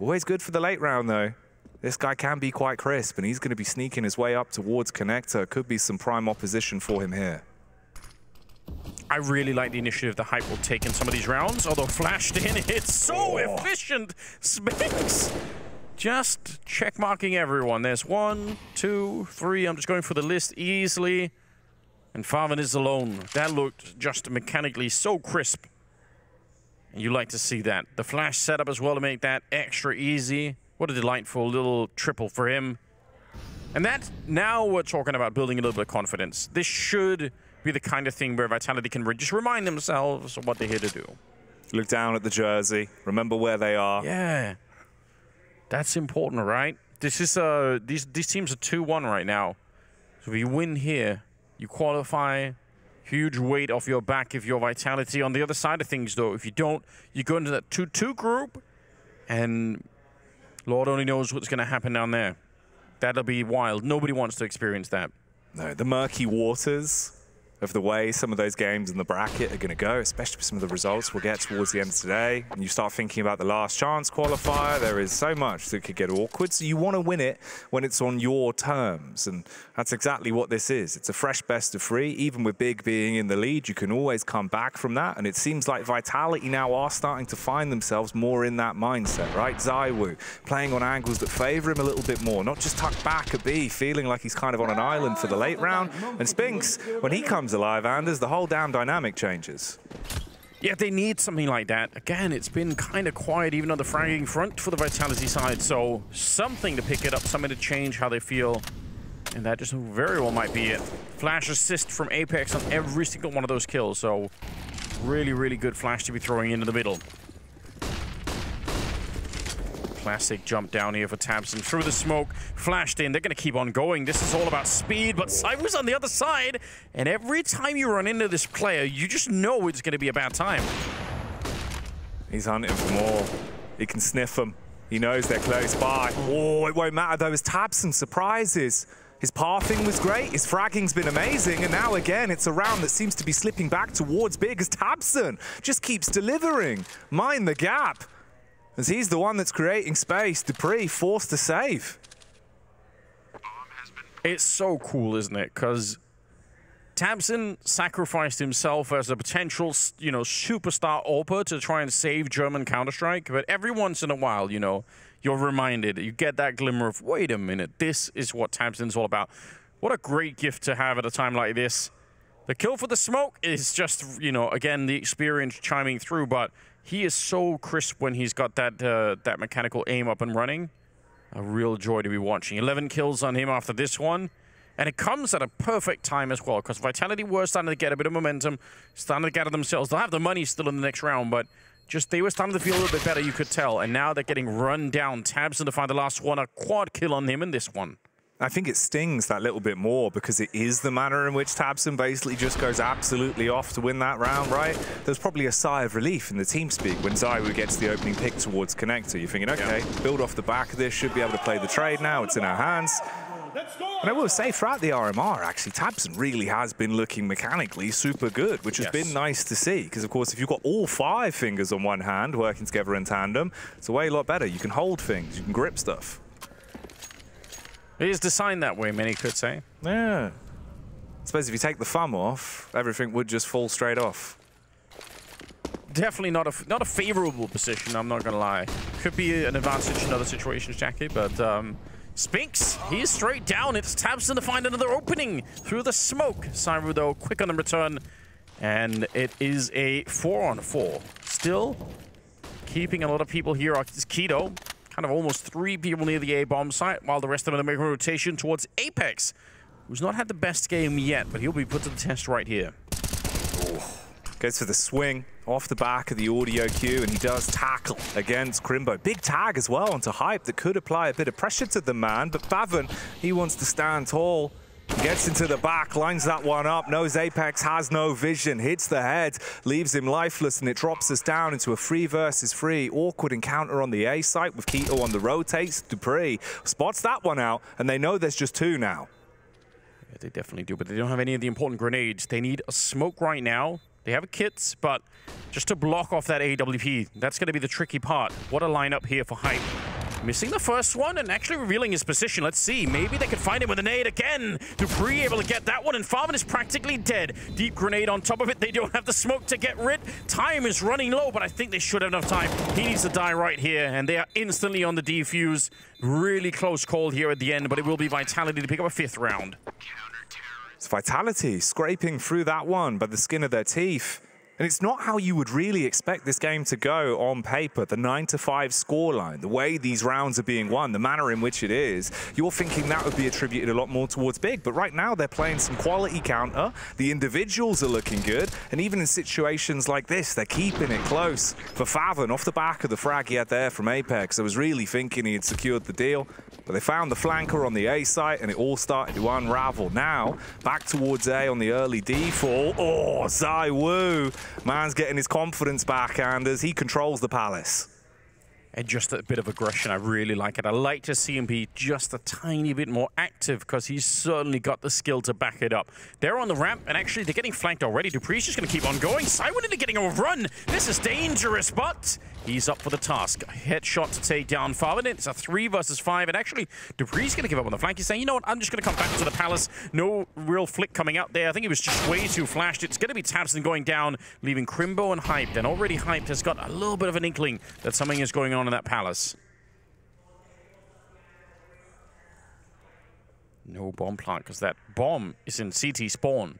Speaker 1: Always good for the late round, though. This guy can be quite crisp, and he's going to be sneaking his way up towards Connector. Could be some prime opposition for him here.
Speaker 2: I really like the initiative the Hype will take in some of these rounds, although flashed (laughs) in, it's so oh. efficient. Spinx just checkmarking everyone. There's one, two, three. I'm just going for the list easily. And faveN is alone. That looked just mechanically so crisp. And you like to see that. The flash setup as well to make that extra easy. What a delightful little triple for him. And that, now we're talking about building a little bit of confidence. This should be the kind of thing where Vitality can just remind themselves of what they're here to do.
Speaker 1: Look down at the jersey. Remember where they are.
Speaker 2: Yeah. That's important, right? This is uh these these teams are 2-1 right now. So if you win here, you qualify. Huge weight off your back if your vitality. On the other side of things though, if you don't, you go into that 2-2 group and Lord only knows what's gonna happen down there. That'll be wild. Nobody wants to experience that.
Speaker 1: No, the murky waters of the way some of those games in the bracket are going to go, especially with some of the results we'll get towards the end of today. And you start thinking about the last chance qualifier, there is so much that could get awkward. So you want to win it when it's on your terms. And that's exactly what this is. It's a fresh best of three. Even with Big being in the lead, you can always come back from that. And it seems like Vitality now are starting to find themselves more in that mindset, right? ZywOo playing on angles that favor him a little bit more, not just tucked back a B, feeling like he's kind of on an island for the late round. And Spinx, when he comes alive, Anders, the whole damn dynamic changes.
Speaker 2: Yeah, they need something like that. Again, it's been kind of quiet even on the fragging front for the Vitality side, so something to pick it up, something to change how they feel. And that just very well might be it. Flash assist from Apex on every single one of those kills, so really, really good flash to be throwing into the middle. Classic jump down here for tabseN through the smoke, flashed in. They're going to keep on going. This is all about speed, but ZywOo's on the other side. And every time you run into this player, you just know it's going to be a bad time.
Speaker 1: He's hunting for more. He can sniff them. He knows they're close by. Oh, it won't matter though. His tabseN surprises. His pathing was great, his fragging's been amazing, and now again, it's a round that seems to be slipping back towards Big as tabseN just keeps delivering. Mind the gap as he's the one that's creating space. dupreeh forced to save.
Speaker 2: It's so cool, isn't it? Because tabseN sacrificed himself as a potential, you know, superstar AWPer to try and save German Counter-Strike. But every once in a while, you know, you're reminded, you get that glimmer of, wait a minute, this is what tabseN's all about. What a great gift to have at a time like this. The kill for the smoke is just, you know, again, the experience chiming through, but he is so crisp when he's got that uh, that mechanical aim up and running. A real joy to be watching. 11 kills on him after this one. And it comes at a perfect time as well, because Vitality were starting to get a bit of momentum, starting to gather themselves. They'll have the money still in the next round, but just they were starting to feel a little bit better, you could tell. And now they're getting run down. tabseN to find the last one, a quad kill on him in this one.
Speaker 1: I think it stings that little bit more because it is the manner in which tabseN basically just goes absolutely off to win that round, right? There's probably a sigh of relief in the team speak when ZywOo gets the opening pick towards Connector. You're thinking, okay, yeah. build off the back of this, should be able to play the trade now, it's in our hands. And I will say, throughout the RMR, actually, tabseN really has been looking mechanically super good, which has yes. been nice to see. Because, of course, if you've got all five fingers on one hand working together in tandem, it's a way a lot better. You can hold things, you can grip stuff.
Speaker 2: It is designed that way, many could say.
Speaker 1: Yeah. I suppose if you take the thumb off, everything would just fall straight off.
Speaker 2: Definitely not a not a favorable position. I'm not gonna lie. Could be an advantage in other situations, Jackie, but um, Spinx, he's straight down. It's tabseN to find another opening through the smoke. ZywOo, though, quick on the return. And it is a four on four. Still keeping a lot of people here. It's k1to kind of almost three people near the A-bomb site, while the rest of them are making a rotation towards Apex, who's not had the best game yet, but he'll be put to the test right here.
Speaker 1: Ooh. Goes for the swing off the back of the audio cue, and he does tackle against Krimbo. Big tag as well onto Hype that could apply a bit of pressure to the man, but faveN, he wants to stand tall. Gets into the back, lines that one up, knows Apex has no vision, hits the head, leaves him lifeless, and it drops us down into a free versus free. Awkward encounter on the A site with k1to on the rotates. dupreeh spots that one out, and they know there's just two now.
Speaker 2: Yeah, they definitely do, but they don't have any of the important grenades. They need a smoke right now. They have a kits, but just to block off that AWP, that's going to be the tricky part. What a lineup here for Hype. Missing the first one and actually revealing his position. Let's see. Maybe they could find him with a nade again. dupreeh able to get that one, and Farman is practically dead. Deep grenade on top of it. They don't have the smoke to get rid. Time is running low, but I think they should have enough time. He needs to die right here, and they are instantly on the defuse. Really close call here at the end, but it will be Vitality to pick up a fifth round.
Speaker 1: It's Vitality scraping through that one by the skin of their teeth. And it's not how you would really expect this game to go on paper. The 9 to 5 scoreline, the way these rounds are being won, the manner in which it is, you're thinking that would be attributed a lot more towards Big. But right now, they're playing some quality counter. The individuals are looking good. And even in situations like this, they're keeping it close. For faveN, off the back of the frag he had there from Apex, I was really thinking he had secured the deal. But they found the flanker on the A site, and it all started to unravel. Now, back towards A on the early default. Oh, ZywOo. Man's getting his confidence back, and as he controls the Palace.
Speaker 2: And just a bit of aggression, I really like it. I like to see him be just a tiny bit more active because he's certainly got the skill to back it up. They're on the ramp, and actually they're getting flanked already. dupreeh's just going to keep on going. Simon getting a run. This is dangerous, but he's up for the task. Headshot to take down faveN. It's a three versus five, and actually dupreeh's going to give up on the flank. He's saying, you know what, I'm just going to come back to the palace. No real flick coming out there. I think he was just way too flashed. It's going to be tabseN going down, leaving Krimbo and Hyped, and already Hyped has got a little bit of an inkling that something is going on in that palace. No bomb plant, because that bomb is in CT spawn.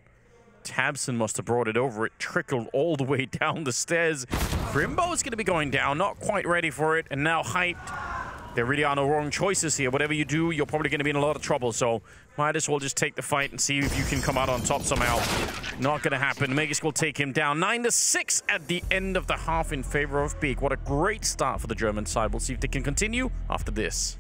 Speaker 2: tabseN must have brought it over. It trickled all the way (laughs) down the stairs. Krimbo is going to be going down, not quite ready for it, and now hyped. There really are no wrong choices here. Whatever you do, you're probably going to be in a lot of trouble, so might as well just take the fight and see if you can come out on top somehow. Not to happen. Magisk will take him down. 9 to 6 at the end of the half in favor of Big. What a great start for the German side. We'll see if they can continue after this.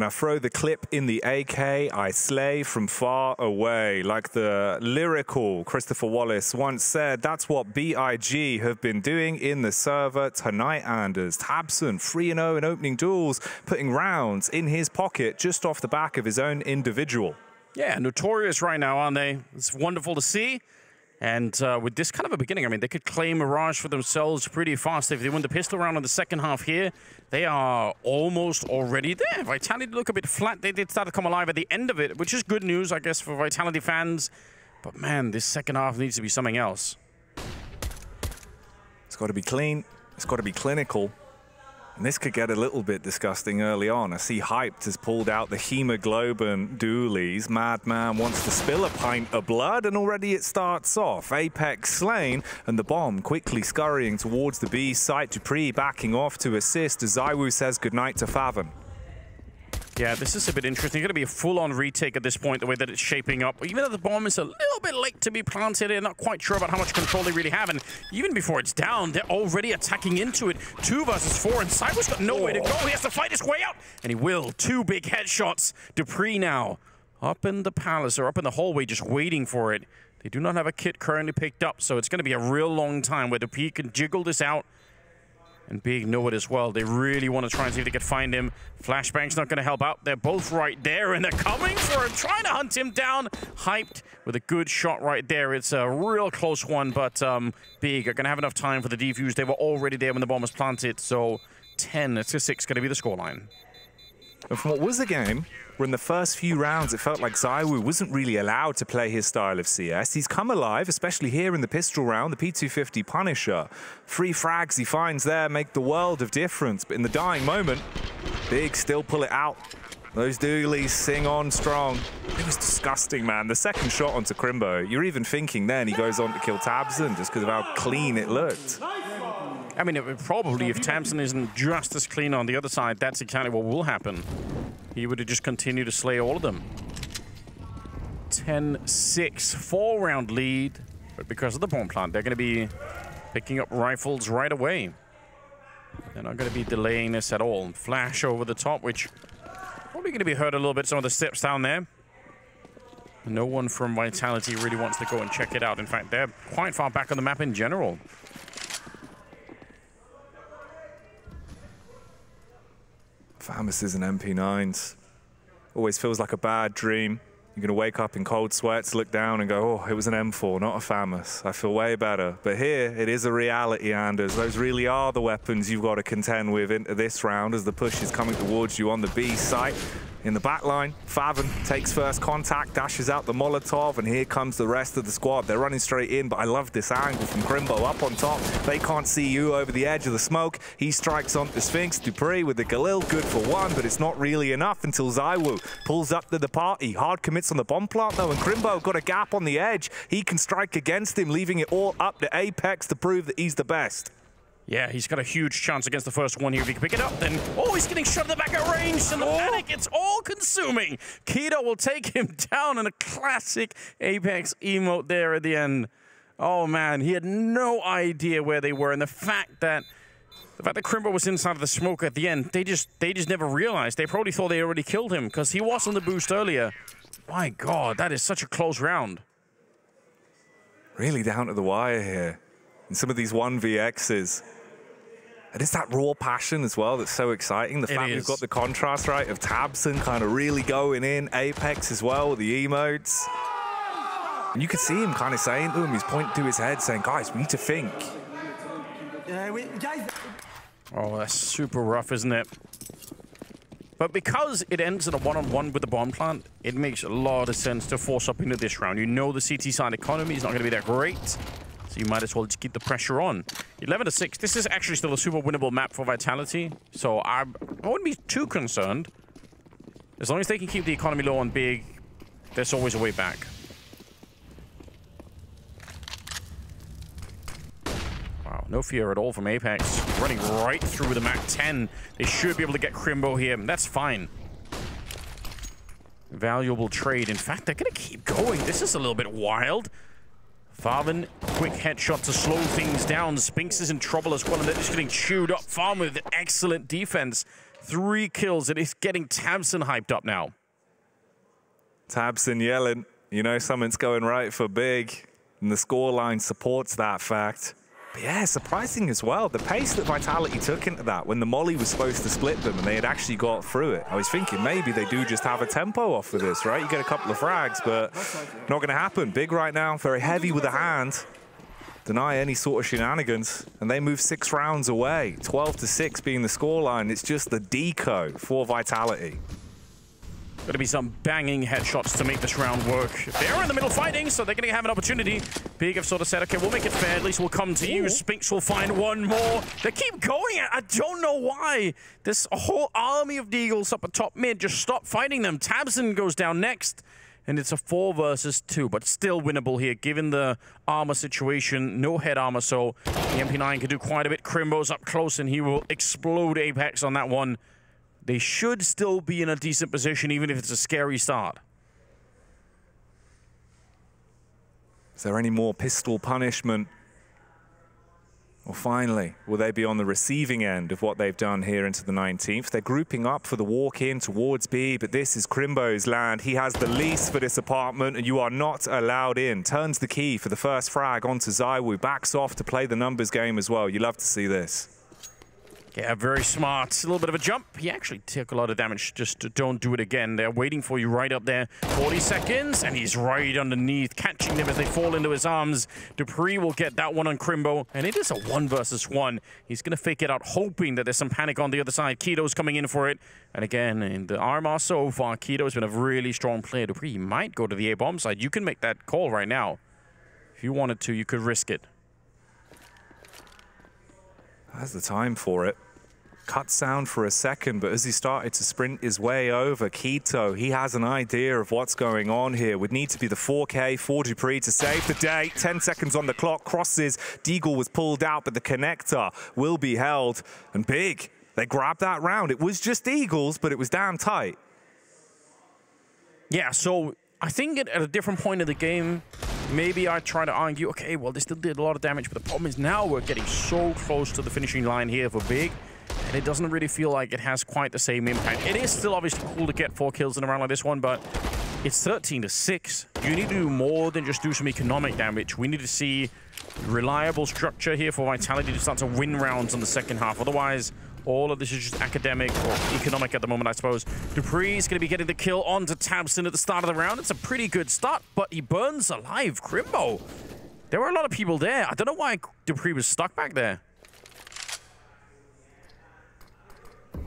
Speaker 1: When I throw the clip in the AK, I slay from far away. Like the lyrical Christopher Wallace once said, that's what BIG have been doing in the server tonight, Anders. tabseN 3-0 in opening duels, putting rounds in his pocket just off the back of his own individual.
Speaker 2: Yeah, notorious right now, aren't they? It's wonderful to see. And uh, with this kind of a beginning, I mean, they could claim Mirage for themselves pretty fast. If they win the pistol round in the second half here, they are almost already there. Vitality look a bit flat. They did start to come alive at the end of it, which is good news, I guess, for Vitality fans. But man, this second half needs to be something else.
Speaker 1: It's got to be clean. It's got to be clinical. And this could get a little bit disgusting early on. I see Hyped has pulled out the hemoglobin dualies. Madman wants to spill a pint of blood, and already it starts off. Apex slain, and the bomb quickly scurrying towards the B site. dupreeh backing off to assist as ZywOo says goodnight to faveN.
Speaker 2: Yeah, this is a bit interesting. It's going to be a full-on retake at this point, the way that it's shaping up. Even though the bomb is a little bit late to be planted, they're not quite sure about how much control they really have. And even before it's down, they're already attacking into it. Two versus four, and ZywOo's got no way to go. He has to fight his way out, and he will. Two big headshots. dupreeh now up in the palace, or up in the hallway, just waiting for it. They do not have a kit currently picked up, so it's going to be a real long time where dupreeh can jiggle this out and Big know it as well. They really want to try and see if they can find him. Flashbang's not going to help out. They're both right there, and they're coming for him, trying to hunt him down. Hyped with a good shot right there. It's a real close one, but um, Big are going to have enough time for the defuse. They were already there when the bomb was planted, so 10 to 6 going to be the scoreline.
Speaker 1: And from what was the game, where in the first few rounds it felt like ZywOo wasn't really allowed to play his style of CS. He's come alive, especially here in the pistol round, the P250 Punisher. Three frags he finds there make the world of difference, but in the dying moment, Big still pull it out. Those dualies sing on strong. It was disgusting, man. The second shot onto Krimbo, you're even thinking then he goes on to kill tabseN just because of how clean it looked.
Speaker 2: I mean, probably if tabseN isn't just as clean on the other side, that's exactly what will happen. He would just continued to slay all of them. 10-6, four-round lead. But because of the bomb plant, they're going to be picking up rifles right away. They're not going to be delaying this at all. Flash over the top, which probably going to be hurt a little bit, some of the steps down there. No one from Vitality really wants to go and check it out. In fact, they're quite far back on the map in general.
Speaker 1: FAMAS's and MP9s. Always feels like a bad dream. You're going to wake up in cold sweats, look down and go, oh, it was an M4, not a FAMAS. I feel way better. But here, it is a reality, Anders. Those really are the weapons you've got to contend with into this round as the push is coming towards you on the B site in the back line. faveN takes first contact, dashes out the Molotov, and here comes the rest of the squad. They're running straight in, but I love this angle from Krimbo up on top. They can't see you over the edge of the smoke. He strikes on the Spinx. dupreeh with the Galil, good for one, but it's not really enough until ZywOo pulls up to the party. Hard commits on the bomb plant, though, and Krimbo got a gap on the edge. He can strike against him, leaving it all up to Apex to prove that he's the best.
Speaker 2: Yeah, he's got a huge chance against the first one here. If he can pick it up, then... Oh, he's getting shot in the back at range, and the oh. panic, it's all-consuming. k1to will take him (laughs) down in a classic Apex emote there at the end. Oh, man, he had no idea where they were, and the fact that... The fact that Krimbo was inside of the smoke at the end, they just they just never realized. They probably thought they already killed him because he was on the boost earlier. My God, that is such a close round.
Speaker 1: Really down to the wire here. In some of these 1vx's. And it's that raw passion as well that's so exciting. The it fact is. we've got the contrast, right, of tabseN kind of really going in, Apex as well the emotes. And you could see him kind of saying to him, he's pointing to his head saying, guys, we need to think.
Speaker 2: Oh, that's super rough, isn't it? But because it ends in a one-on-one -on -one with the bomb plant, it makes a lot of sense to force up into this round. You know the CT side economy is not going to be that great. So you might as well just keep the pressure on. 11 to 6. This is actually still a super winnable map for Vitality. So I, I wouldn't be too concerned. As long as they can keep the economy low on big, there's always a way back. Wow, no fear at all from Apex. Running right through the Mac 10. They should be able to get Krimbo here. That's fine. Valuable trade. In fact, they're going to keep going. This is a little bit wild. faveN, quick headshot to slow things down. Spinx is in trouble as well, and they're just getting chewed up. Farm with excellent defense. three kills, and he's getting tabseN hyped up now.
Speaker 1: tabseN yelling, you know something's going right for Big, and the scoreline supports that fact. But yeah, surprising as well. The pace that Vitality took into that when the Molly was supposed to split them and they had actually got through it. I was thinking maybe they do just have a tempo off of this, right? You get a couple of frags, but not going to happen. Big right now, very heavy with the hand. Deny any sort of shenanigans, and they move six rounds away. 12 to 6 being the scoreline. It's just the deco for Vitality.
Speaker 2: Going to be some banging headshots to make this round work. They're in the middle fighting, so they're going to have an opportunity. Big have sort of said, okay, we'll make it fair. At least we'll come to you. Spinx will find one more. They keep going. I don't know why. This whole army of Deagles up at top mid just stop fighting them. tabseN goes down next. And it's a four versus two, but still winnable here, given the armor situation. No head armor, so the MP9 can do quite a bit. Krimbo's up close, and he will explode Apex on that one. They should still be in a decent position, even if it's a scary start.
Speaker 1: Is there any more pistol punishment? Well, finally, will they be on the receiving end of what they've done here into the 19th? They're grouping up for the walk in towards B, but this is Krimbo's land. He has the lease for this apartment, and you are not allowed in. Turns the key for the first frag onto ZywOo. Backs off to play the numbers game as well. You love to see this.
Speaker 2: Yeah, very smart. A little bit of a jump. He actually took a lot of damage. Just don't do it again. They're waiting for you right up there. 40 seconds, and he's right underneath, catching them as they fall into his arms. dupreeh will get that one on Krimbo, and it is a one versus one. He's going to fake it out, hoping that there's some panic on the other side. k1to's coming in for it. And again, in the Armor so far, k1to's been a really strong player. dupreeh might go to the A-bomb side. You can make that call right now. If you wanted to, you could risk it.
Speaker 1: That's the time for it. Cut sound for a second, but as he started to sprint his way over, k1to, he has an idea of what's going on here. Would need to be the 4K for dupreeh to save the day. 10 seconds on the clock, crosses. Deagle was pulled out, but the connector will be held. And big, they grabbed that round. It was just Eagles, but it was damn tight.
Speaker 2: Yeah, so I think at a different point of the game, maybe I try to argue, okay, well, they still did a lot of damage, but the problem is now we're getting so close to the finishing line here for Big, and it doesn't really feel like it has quite the same impact. It is still obviously cool to get four kills in a round like this one, but it's 13 to 6. You need to do more than just do some economic damage. We need to see reliable structure here for Vitality to start to win rounds in the second half. Otherwise, all of this is just academic or economic at the moment, I suppose. dupreeh is going to be getting the kill onto tabseN at the start of the round. It's a pretty good start, but he burns alive. Krimbo. There were a lot of people there. I don't know why dupreeh was stuck back there.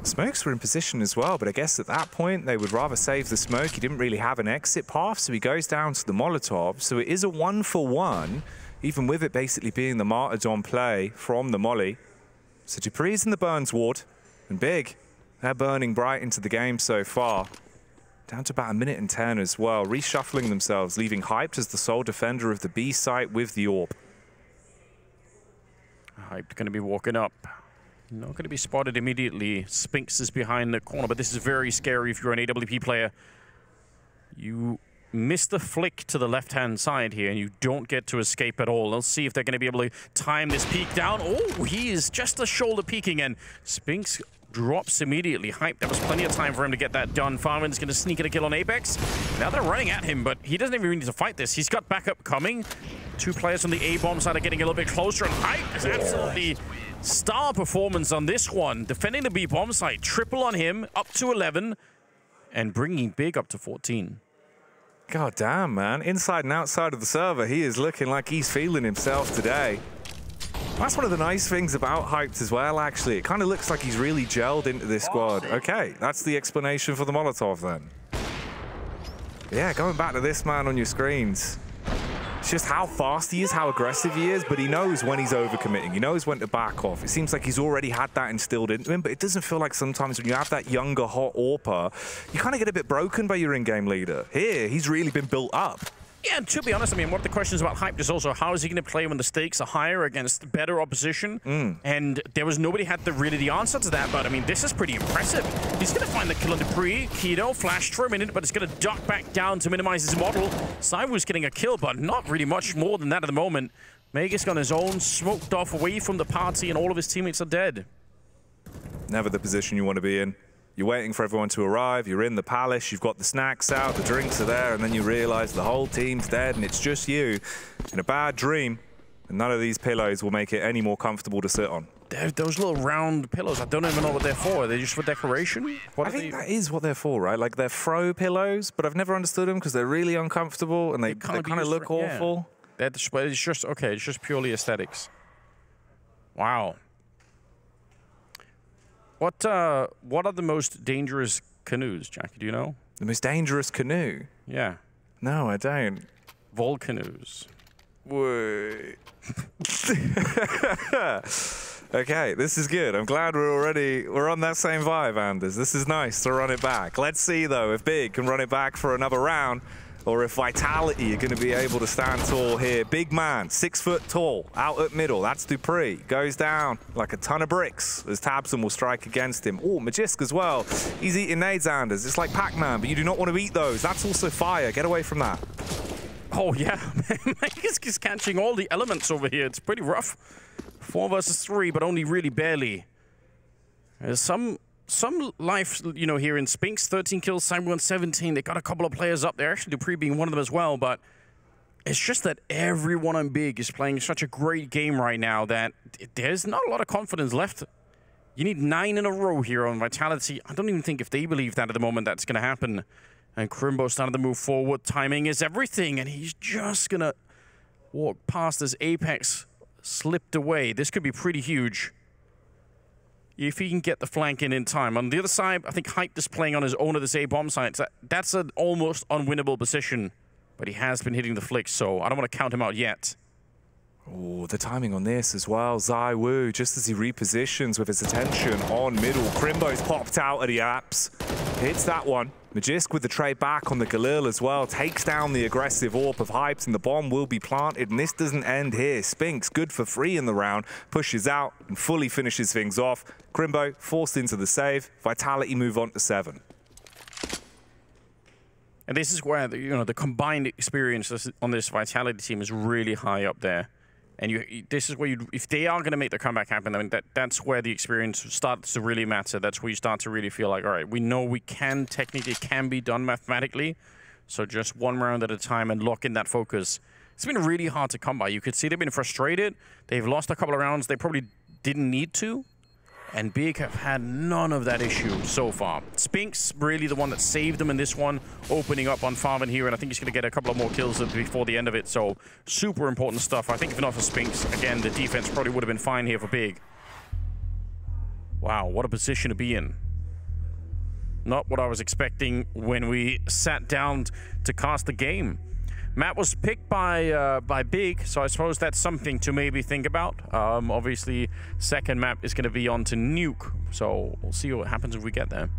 Speaker 1: Smokes were in position as well, but I guess at that point they would rather save the smoke. He didn't really have an exit path, so he goes down to the Molotov. So it is a one for one, even with it basically being the Martyrdom play from the Molly. So dupreeh's in the Burns ward, and Big, they're burning bright into the game so far. Down to about a minute and 10 as well, reshuffling themselves, leaving Hyped as the sole defender of the B site with the AWP.
Speaker 2: Hyped going to be walking up. Not going to be spotted immediately. Spinx is behind the corner, but this is very scary if you're an AWP player. You miss the flick to the left-hand side here, and you don't get to escape at all. Let's see if they're going to be able to time this peek down. Oh, he is just a shoulder peeking, and Spinx drops immediately. Hype, there was plenty of time for him to get that done. Farman's going to sneak in a kill on Apex. Now they're running at him, but he doesn't even need to fight this. He's got backup coming. Two players on the A-bomb side are getting a little bit closer, and Hype is absolutely star performance on this one. Defending the B-bomb site, triple on him, up to 11, and bringing Big up to 14.
Speaker 1: God damn, man. Inside and outside of the server, he is looking like he's feeling himself today. That's one of the nice things about Hyped as well, actually. It kind of looks like he's really gelled into this squad. Okay, that's the explanation for the Molotov then. Yeah, going back to this man on your screens. It's just how fast he is, how aggressive he is, but he knows when he's overcommitting. He knows when to back off. It seems like he's already had that instilled into him, but it doesn't feel like sometimes when you have that younger, hot AWPer, you kind of get a bit broken by your in-game leader. Here, he's really been built up.
Speaker 2: Yeah, and to be honest, I mean, one of the questions about Hype is also how is he going to play when the stakes are higher against better opposition?
Speaker 1: Mm.
Speaker 2: And there was nobody had the really the answer to that, but I mean, this is pretty impressive. He's going to find the kill on dupreeh. k1to flashed for a minute, but it's going to duck back down to minimize his model. ZywOo's getting a kill, but not really much more than that at the moment. Magisk on his own, smoked off away from the party, and all of his teammates are dead.
Speaker 1: never the position you want to be in. You're waiting for everyone to arrive, you're in the palace, you've got the snacks out, the drinks are there, and then you realize the whole team's dead and it's just you in a bad dream. And none of these pillows will make it any more comfortable to sit on.
Speaker 2: They're those little round pillows. I don't even know what they're for. Are they just for decoration? What
Speaker 1: I think
Speaker 2: they?
Speaker 1: that is what they're for, right? Like they're fro pillows, but I've never understood them because they're really uncomfortable and they, they kind of look
Speaker 2: for- yeah.
Speaker 1: awful.
Speaker 2: That's but it's just okay. It's just purely aesthetics. Wow. What uh, what are the most dangerous canoes, Jackie? Do you know?
Speaker 1: The most dangerous canoe.
Speaker 2: Yeah,
Speaker 1: No, I don't.
Speaker 2: vol canoes.
Speaker 1: Wait. (laughs) okay, this is good. I'm glad we're already we're on that same vibe, Anders. This is nice to run it back. Let's see though if Big can run it back for another round. Or if Vitality are going to be able to stand tall here. Big man, six foot tall, out at middle. That's dupreeh. Goes down like a ton of bricks as tabseN will strike against him. Oh, Magisk as well. He's eating nades, Anders. It's like Pac-Man, but you do not want to eat those. That's also fire. Get away from that.
Speaker 2: Oh (laughs) yeah, Magisk is catching all the elements over here. It's pretty rough. Four versus three, but only really barely. There's some some life, you know, here in Spinx. 13 kills, Cyber 17. They got a couple of players up there. Actually, dupreeh being one of them as well. But it's just that everyone on Big is playing such a great game right now that there's not a lot of confidence left. You need nine in a row here on Vitality. I don't even think if they believe that at the moment that's going to happen. And Krimbo started to move forward. Timing is everything, and he's just going to walk past as Apex slipped away. This could be pretty huge if he can get the flank in in time. On the other side, I think Hype is playing on his own at this A bomb site. That's an almost unwinnable position, but he has been hitting the flick, so I don't want to count him out yet.
Speaker 1: Oh, the timing on this as well. ZywOo, just as he repositions with his attention on middle. Krimbo's popped out of the apps. Hits that one. Magisk with the trade back on the Galil as well. Takes down the aggressive AWP of Hypes and the bomb will be planted. And this doesn't end here. Spinx, good for free in the round, pushes out and fully finishes things off. Krimbo forced into the save. Vitality move on to seven.
Speaker 2: And this is where the, you know the combined experience on this Vitality team is really high up there. And you, this is where you, if they are going to make the comeback happen, I mean that that's where the experience starts to really matter. That's where you start to really feel like, all right, we know we can technically can be done mathematically. So just one round at a time and lock in that focus. It's been really hard to come by. You could see they've been frustrated. They've lost a couple of rounds they probably didn't need to. And Big have had none of that issue so far. Spinx really the one that saved them in this one, opening up on Farman here, and I think he's going to get a couple of more kills before the end of it. So super important stuff. I think if not for Spinx, again, the defense probably would have been fine here for Big. Wow, what a position to be in. Not what I was expecting when we sat down to cast the game. Matt was picked by uh, by Big, so I suppose that's something to maybe think about. Um, obviously, second map is going to be on to Nuke, so we'll see what happens if we get there.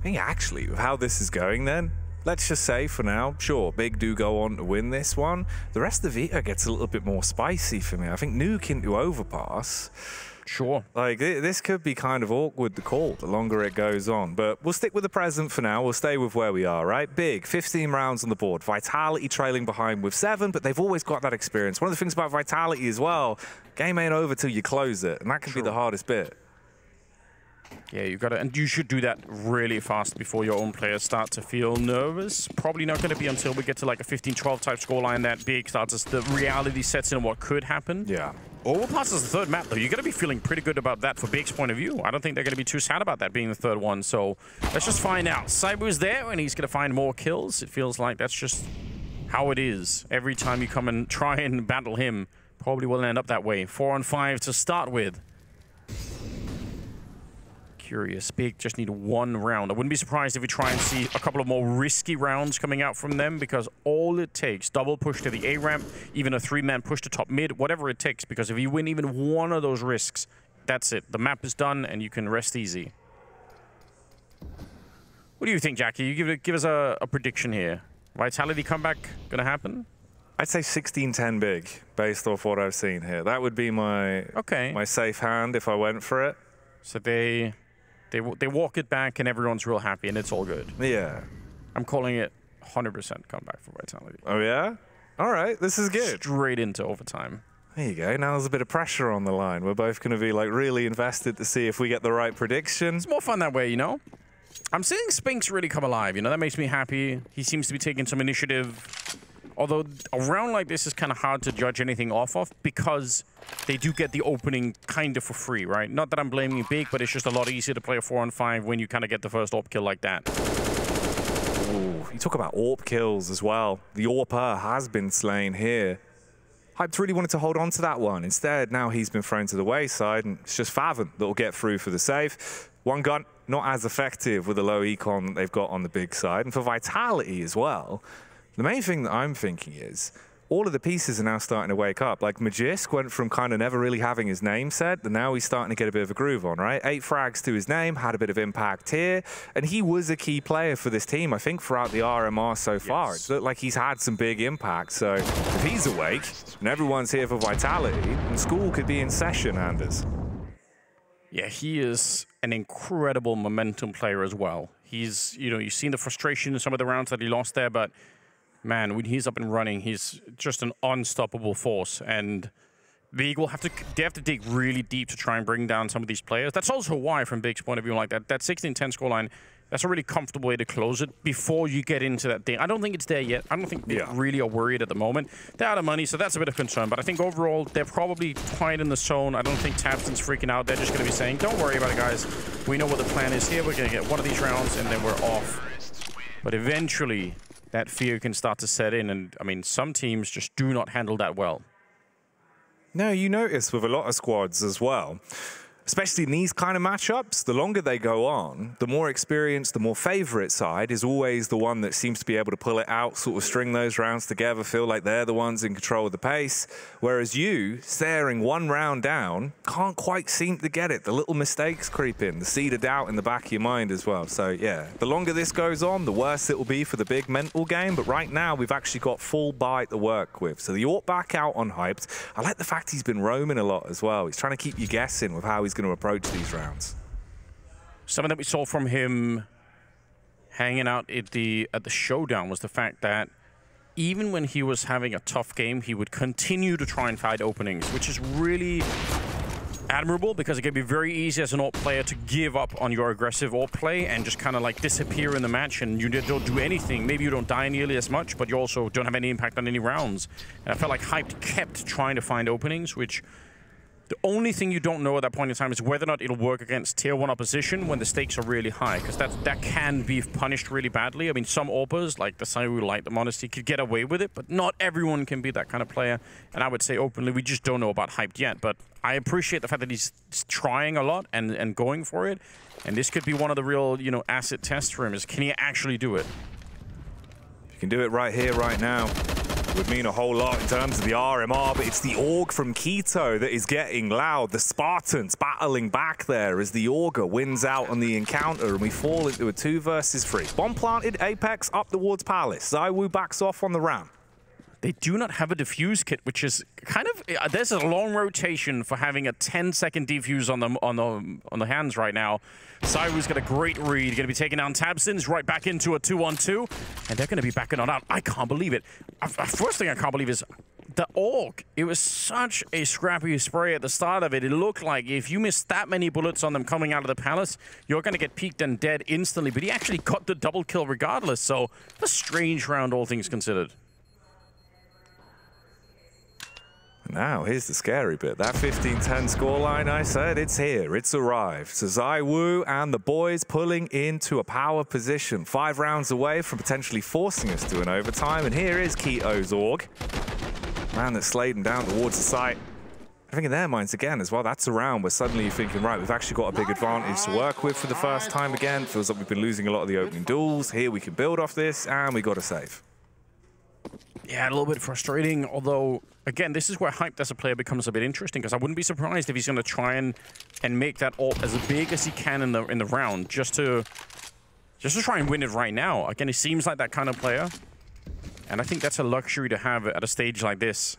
Speaker 1: I think actually, with how this is going then, let's just say for now, sure, Big do go on to win this one. The rest of Vita gets a little bit more spicy for me. I think Nuke into Overpass.
Speaker 2: Sure.
Speaker 1: Like, thi- this could be kind of awkward to call the longer it goes on. But we'll stick with the present for now. We'll stay with where we are, right? Big, 15 rounds on the board. Vitality trailing behind with seven, but they've always got that experience. One of the things about Vitality as well, game ain't over till you close it. And that can be the hardest bit.
Speaker 2: Yeah, you got to, and you should do that really fast before your own players start to feel nervous. Probably not going to be until we get to like a 15-12 type scoreline that big starts as the reality sets in what could happen.
Speaker 1: Yeah.
Speaker 2: Overpass is the third map, though. You're going to be feeling pretty good about that for Big's point of view. I don't think they're going to be too sad about that being the third one. So let's just find out. Cyber's there, and he's going to find more kills. It feels like that's just how it is. Every time you come and try and battle him, probably will end up that way. Four on five to start with. Curious. Big just need one round. I wouldn't be surprised if we try and see a couple of more risky rounds coming out from them because all it takes, double push to the A ramp, even a three-man push to top mid, whatever it takes, because if you win even one of those risks, that's it. The map is done and you can rest easy. What do you think, Jackie? You give, give us a, a prediction here. Vitality comeback gonna happen?
Speaker 1: I'd say 16-10 big, based off what I've seen here. That would be my
Speaker 2: Okay.
Speaker 1: my safe hand if I went for it.
Speaker 2: So they they they walk it back and everyone's real happy and it's all good.
Speaker 1: Yeah.
Speaker 2: I'm calling it 100% comeback for Vitality.
Speaker 1: Oh yeah. All right. This is good.
Speaker 2: Straight into overtime.
Speaker 1: There you go. Now there's a bit of pressure on the line. We're both going to be like really invested to see if we get the right prediction.
Speaker 2: It's more fun that way, you know? I'm seeing Spinx really come alive, you know? That makes me happy. He seems to be taking some initiative. Although a round like this is kind of hard to judge anything off of because they do get the opening kind of for free, right? Not that I'm blaming Big, but it's just a lot easier to play a 4 on 5 when you kind of get the first AWP kill like that.
Speaker 1: Ooh, you talk about AWP kills as well. The AWPer has been slain here. Hyped really wanted to hold on to that one. Instead, now he's been thrown to the wayside, and it's just Fathom that will get through for the save. One gun, not as effective with the low econ they've got on the big side. And for Vitality as well, the main thing that I'm thinking is all of the pieces are now starting to wake up. Like Magisk went from kind of never really having his name said, and now he's starting to get a bit of a groove on, right? Eight frags to his name, had a bit of impact here, and he was a key player for this team, I think, throughout the RMR so far. Yes. It looked like he's had some big impact. So if he's awake and everyone's here for Vitality, then school could be in session, Anders.
Speaker 2: Yeah, he is an incredible momentum player as well. He's, you know, you've seen the frustration in some of the rounds that he lost there, but man, when he's up and running, he's just an unstoppable force. And Big will have to they have to dig really deep to try and bring down some of these players. That's also why, from Big's point of view, like that that 16-10 scoreline, that's a really comfortable way to close it before you get into that thing. I don't think it's there yet. I don't think they yeah. really are worried at the moment. They're out of money, so that's a bit of concern. But I think overall, they're probably quiet in the zone. I don't think tabseN's freaking out. They're just going to be saying, don't worry about it, guys. We know what the plan is here. We're going to get one of these rounds, and then we're off. But eventually, that fear can start to set in. And I mean, some teams just do not handle that well.
Speaker 1: No, you notice with a lot of squads as well especially in these kind of matchups, the longer they go on, the more experienced, the more favorite side is always the one that seems to be able to pull it out, sort of string those rounds together, feel like they're the ones in control of the pace. Whereas you, staring one round down, can't quite seem to get it. The little mistakes creep in, the seed of doubt in the back of your mind as well. So yeah, the longer this goes on, the worse it will be for the big mental game. But right now, we've actually got full bite to work with. So the AUG back out on hyped. I like the fact he's been roaming a lot as well. He's trying to keep you guessing with how he's going to approach these rounds.
Speaker 2: Something that we saw from him hanging out at the at the showdown was the fact that even when he was having a tough game, he would continue to try and find openings, which is really admirable because it can be very easy as an AWP player to give up on your aggressive AWP play and just kind of like disappear in the match and you don't do anything. Maybe you don't die nearly as much, but you also don't have any impact on any rounds. And I felt like Hyped kept trying to find openings, which the only thing you don't know at that point in time is whether or not it'll work against tier 1 opposition when the stakes are really high, because that that can be punished really badly. I mean, some AWPers, like the ZywOo Light, the Modesty, could get away with it, but not everyone can be that kind of player. And I would say openly, we just don't know about Hyped yet, but I appreciate the fact that he's trying a lot and, and going for it. And this could be one of the real, you know, asset tests for him, is can he actually do it?
Speaker 1: You can do it right here, right now would mean a whole lot in terms of the RMR, but it's the AUG from k1to that is getting loud. The Spartans battling back there as the Auger wins out on the encounter, and we fall into a two versus three. Bomb planted, Apex up towards Palace. ZywOo backs off on the ram.
Speaker 2: They do not have a defuse kit, which is kind of uh, there's a long rotation for having a 10 second defuse on the on the on the hands right now. ZywOo's got a great read, going to be taking down tabseN's right back into a 2-1-2, and they're going to be backing on out. I can't believe it. Uh, uh, first thing I can't believe is the AUG. It was such a scrappy spray at the start of it. It looked like if you missed that many bullets on them coming out of the palace, you're going to get peaked and dead instantly. But he actually got the double kill regardless. So a strange round, all things considered.
Speaker 1: Now, here's the scary bit. That 15-10 scoreline I said, it's here. It's arrived. So ZywOo and the boys pulling into a power position. Five rounds away from potentially forcing us to an overtime. And here is k1to's AUG. Man that's sliding down towards the site. I think in their minds again as well, that's a round where suddenly you're thinking, right, we've actually got a big advantage to work with for the first time again. Feels like we've been losing a lot of the opening duels. Here we can build off this, and we got to save.
Speaker 2: Yeah, a little bit frustrating, although, again, this is where Hype as a player becomes a bit interesting, because I wouldn't be surprised if he's going to try and, and make that ult as big as he can in the in the round, just to just to try and win it right now. Again, he seems like that kind of player, and I think that's a luxury to have at a stage like this.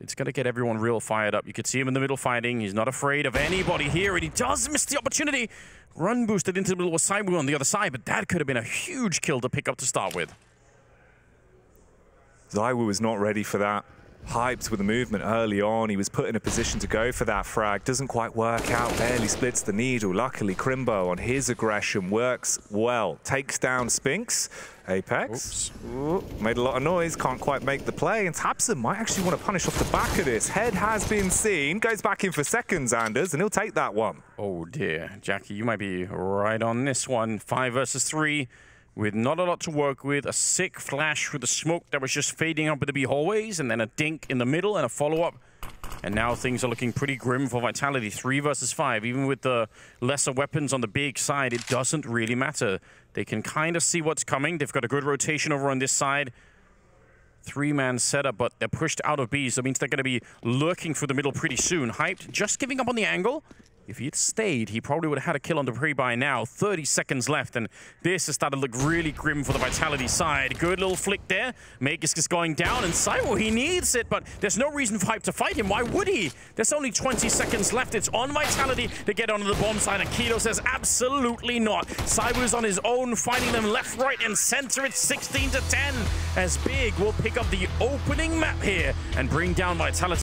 Speaker 2: It's going to get everyone real fired up. You could see him in the middle fighting. He's not afraid of anybody here, and he does miss the opportunity. Run boosted into the middle with ZywOo on the other side, but that could have been a huge kill to pick up to start with.
Speaker 1: ZywOo was not ready for that. Hyped with the movement early on. He was put in a position to go for that frag. Doesn't quite work out. Barely splits the needle. Luckily, Krimbo on his aggression works well. Takes down Spinx. Apex Ooh, made a lot of noise, can't quite make the play, and tabseN might actually want to punish off the back of this. Head has been seen, goes back in for seconds, Anders, and he'll take that one.
Speaker 2: Oh dear, Jackie, you might be right on this one. Five versus three with not a lot to work with. A sick flash with the smoke that was just fading up in the B hallways, and then a dink in the middle and a follow-up. And now things are looking pretty grim for Vitality. Three versus five. Even with the lesser weapons on the big side, it doesn't really matter. They can kind of see what's coming. They've got a good rotation over on this side. Three-man setup, but they're pushed out of B, so it means they're going to be lurking for the middle pretty soon. Hyped, just giving up on the angle. If he had stayed, he probably would have had a kill on dupreeh by now. 30 seconds left, and this has started to look really grim for the Vitality side. Good little flick there. Magisk is going down, and Cyber, he needs it, but there's no reason for Hype to fight him. Why would he? There's only 20 seconds left. It's on Vitality to get onto the bomb side, and k1to says absolutely not. Cyber's on his own, fighting them left, right, and center. It's 16 to 10, as Big will pick up the opening map here and bring down Vitality.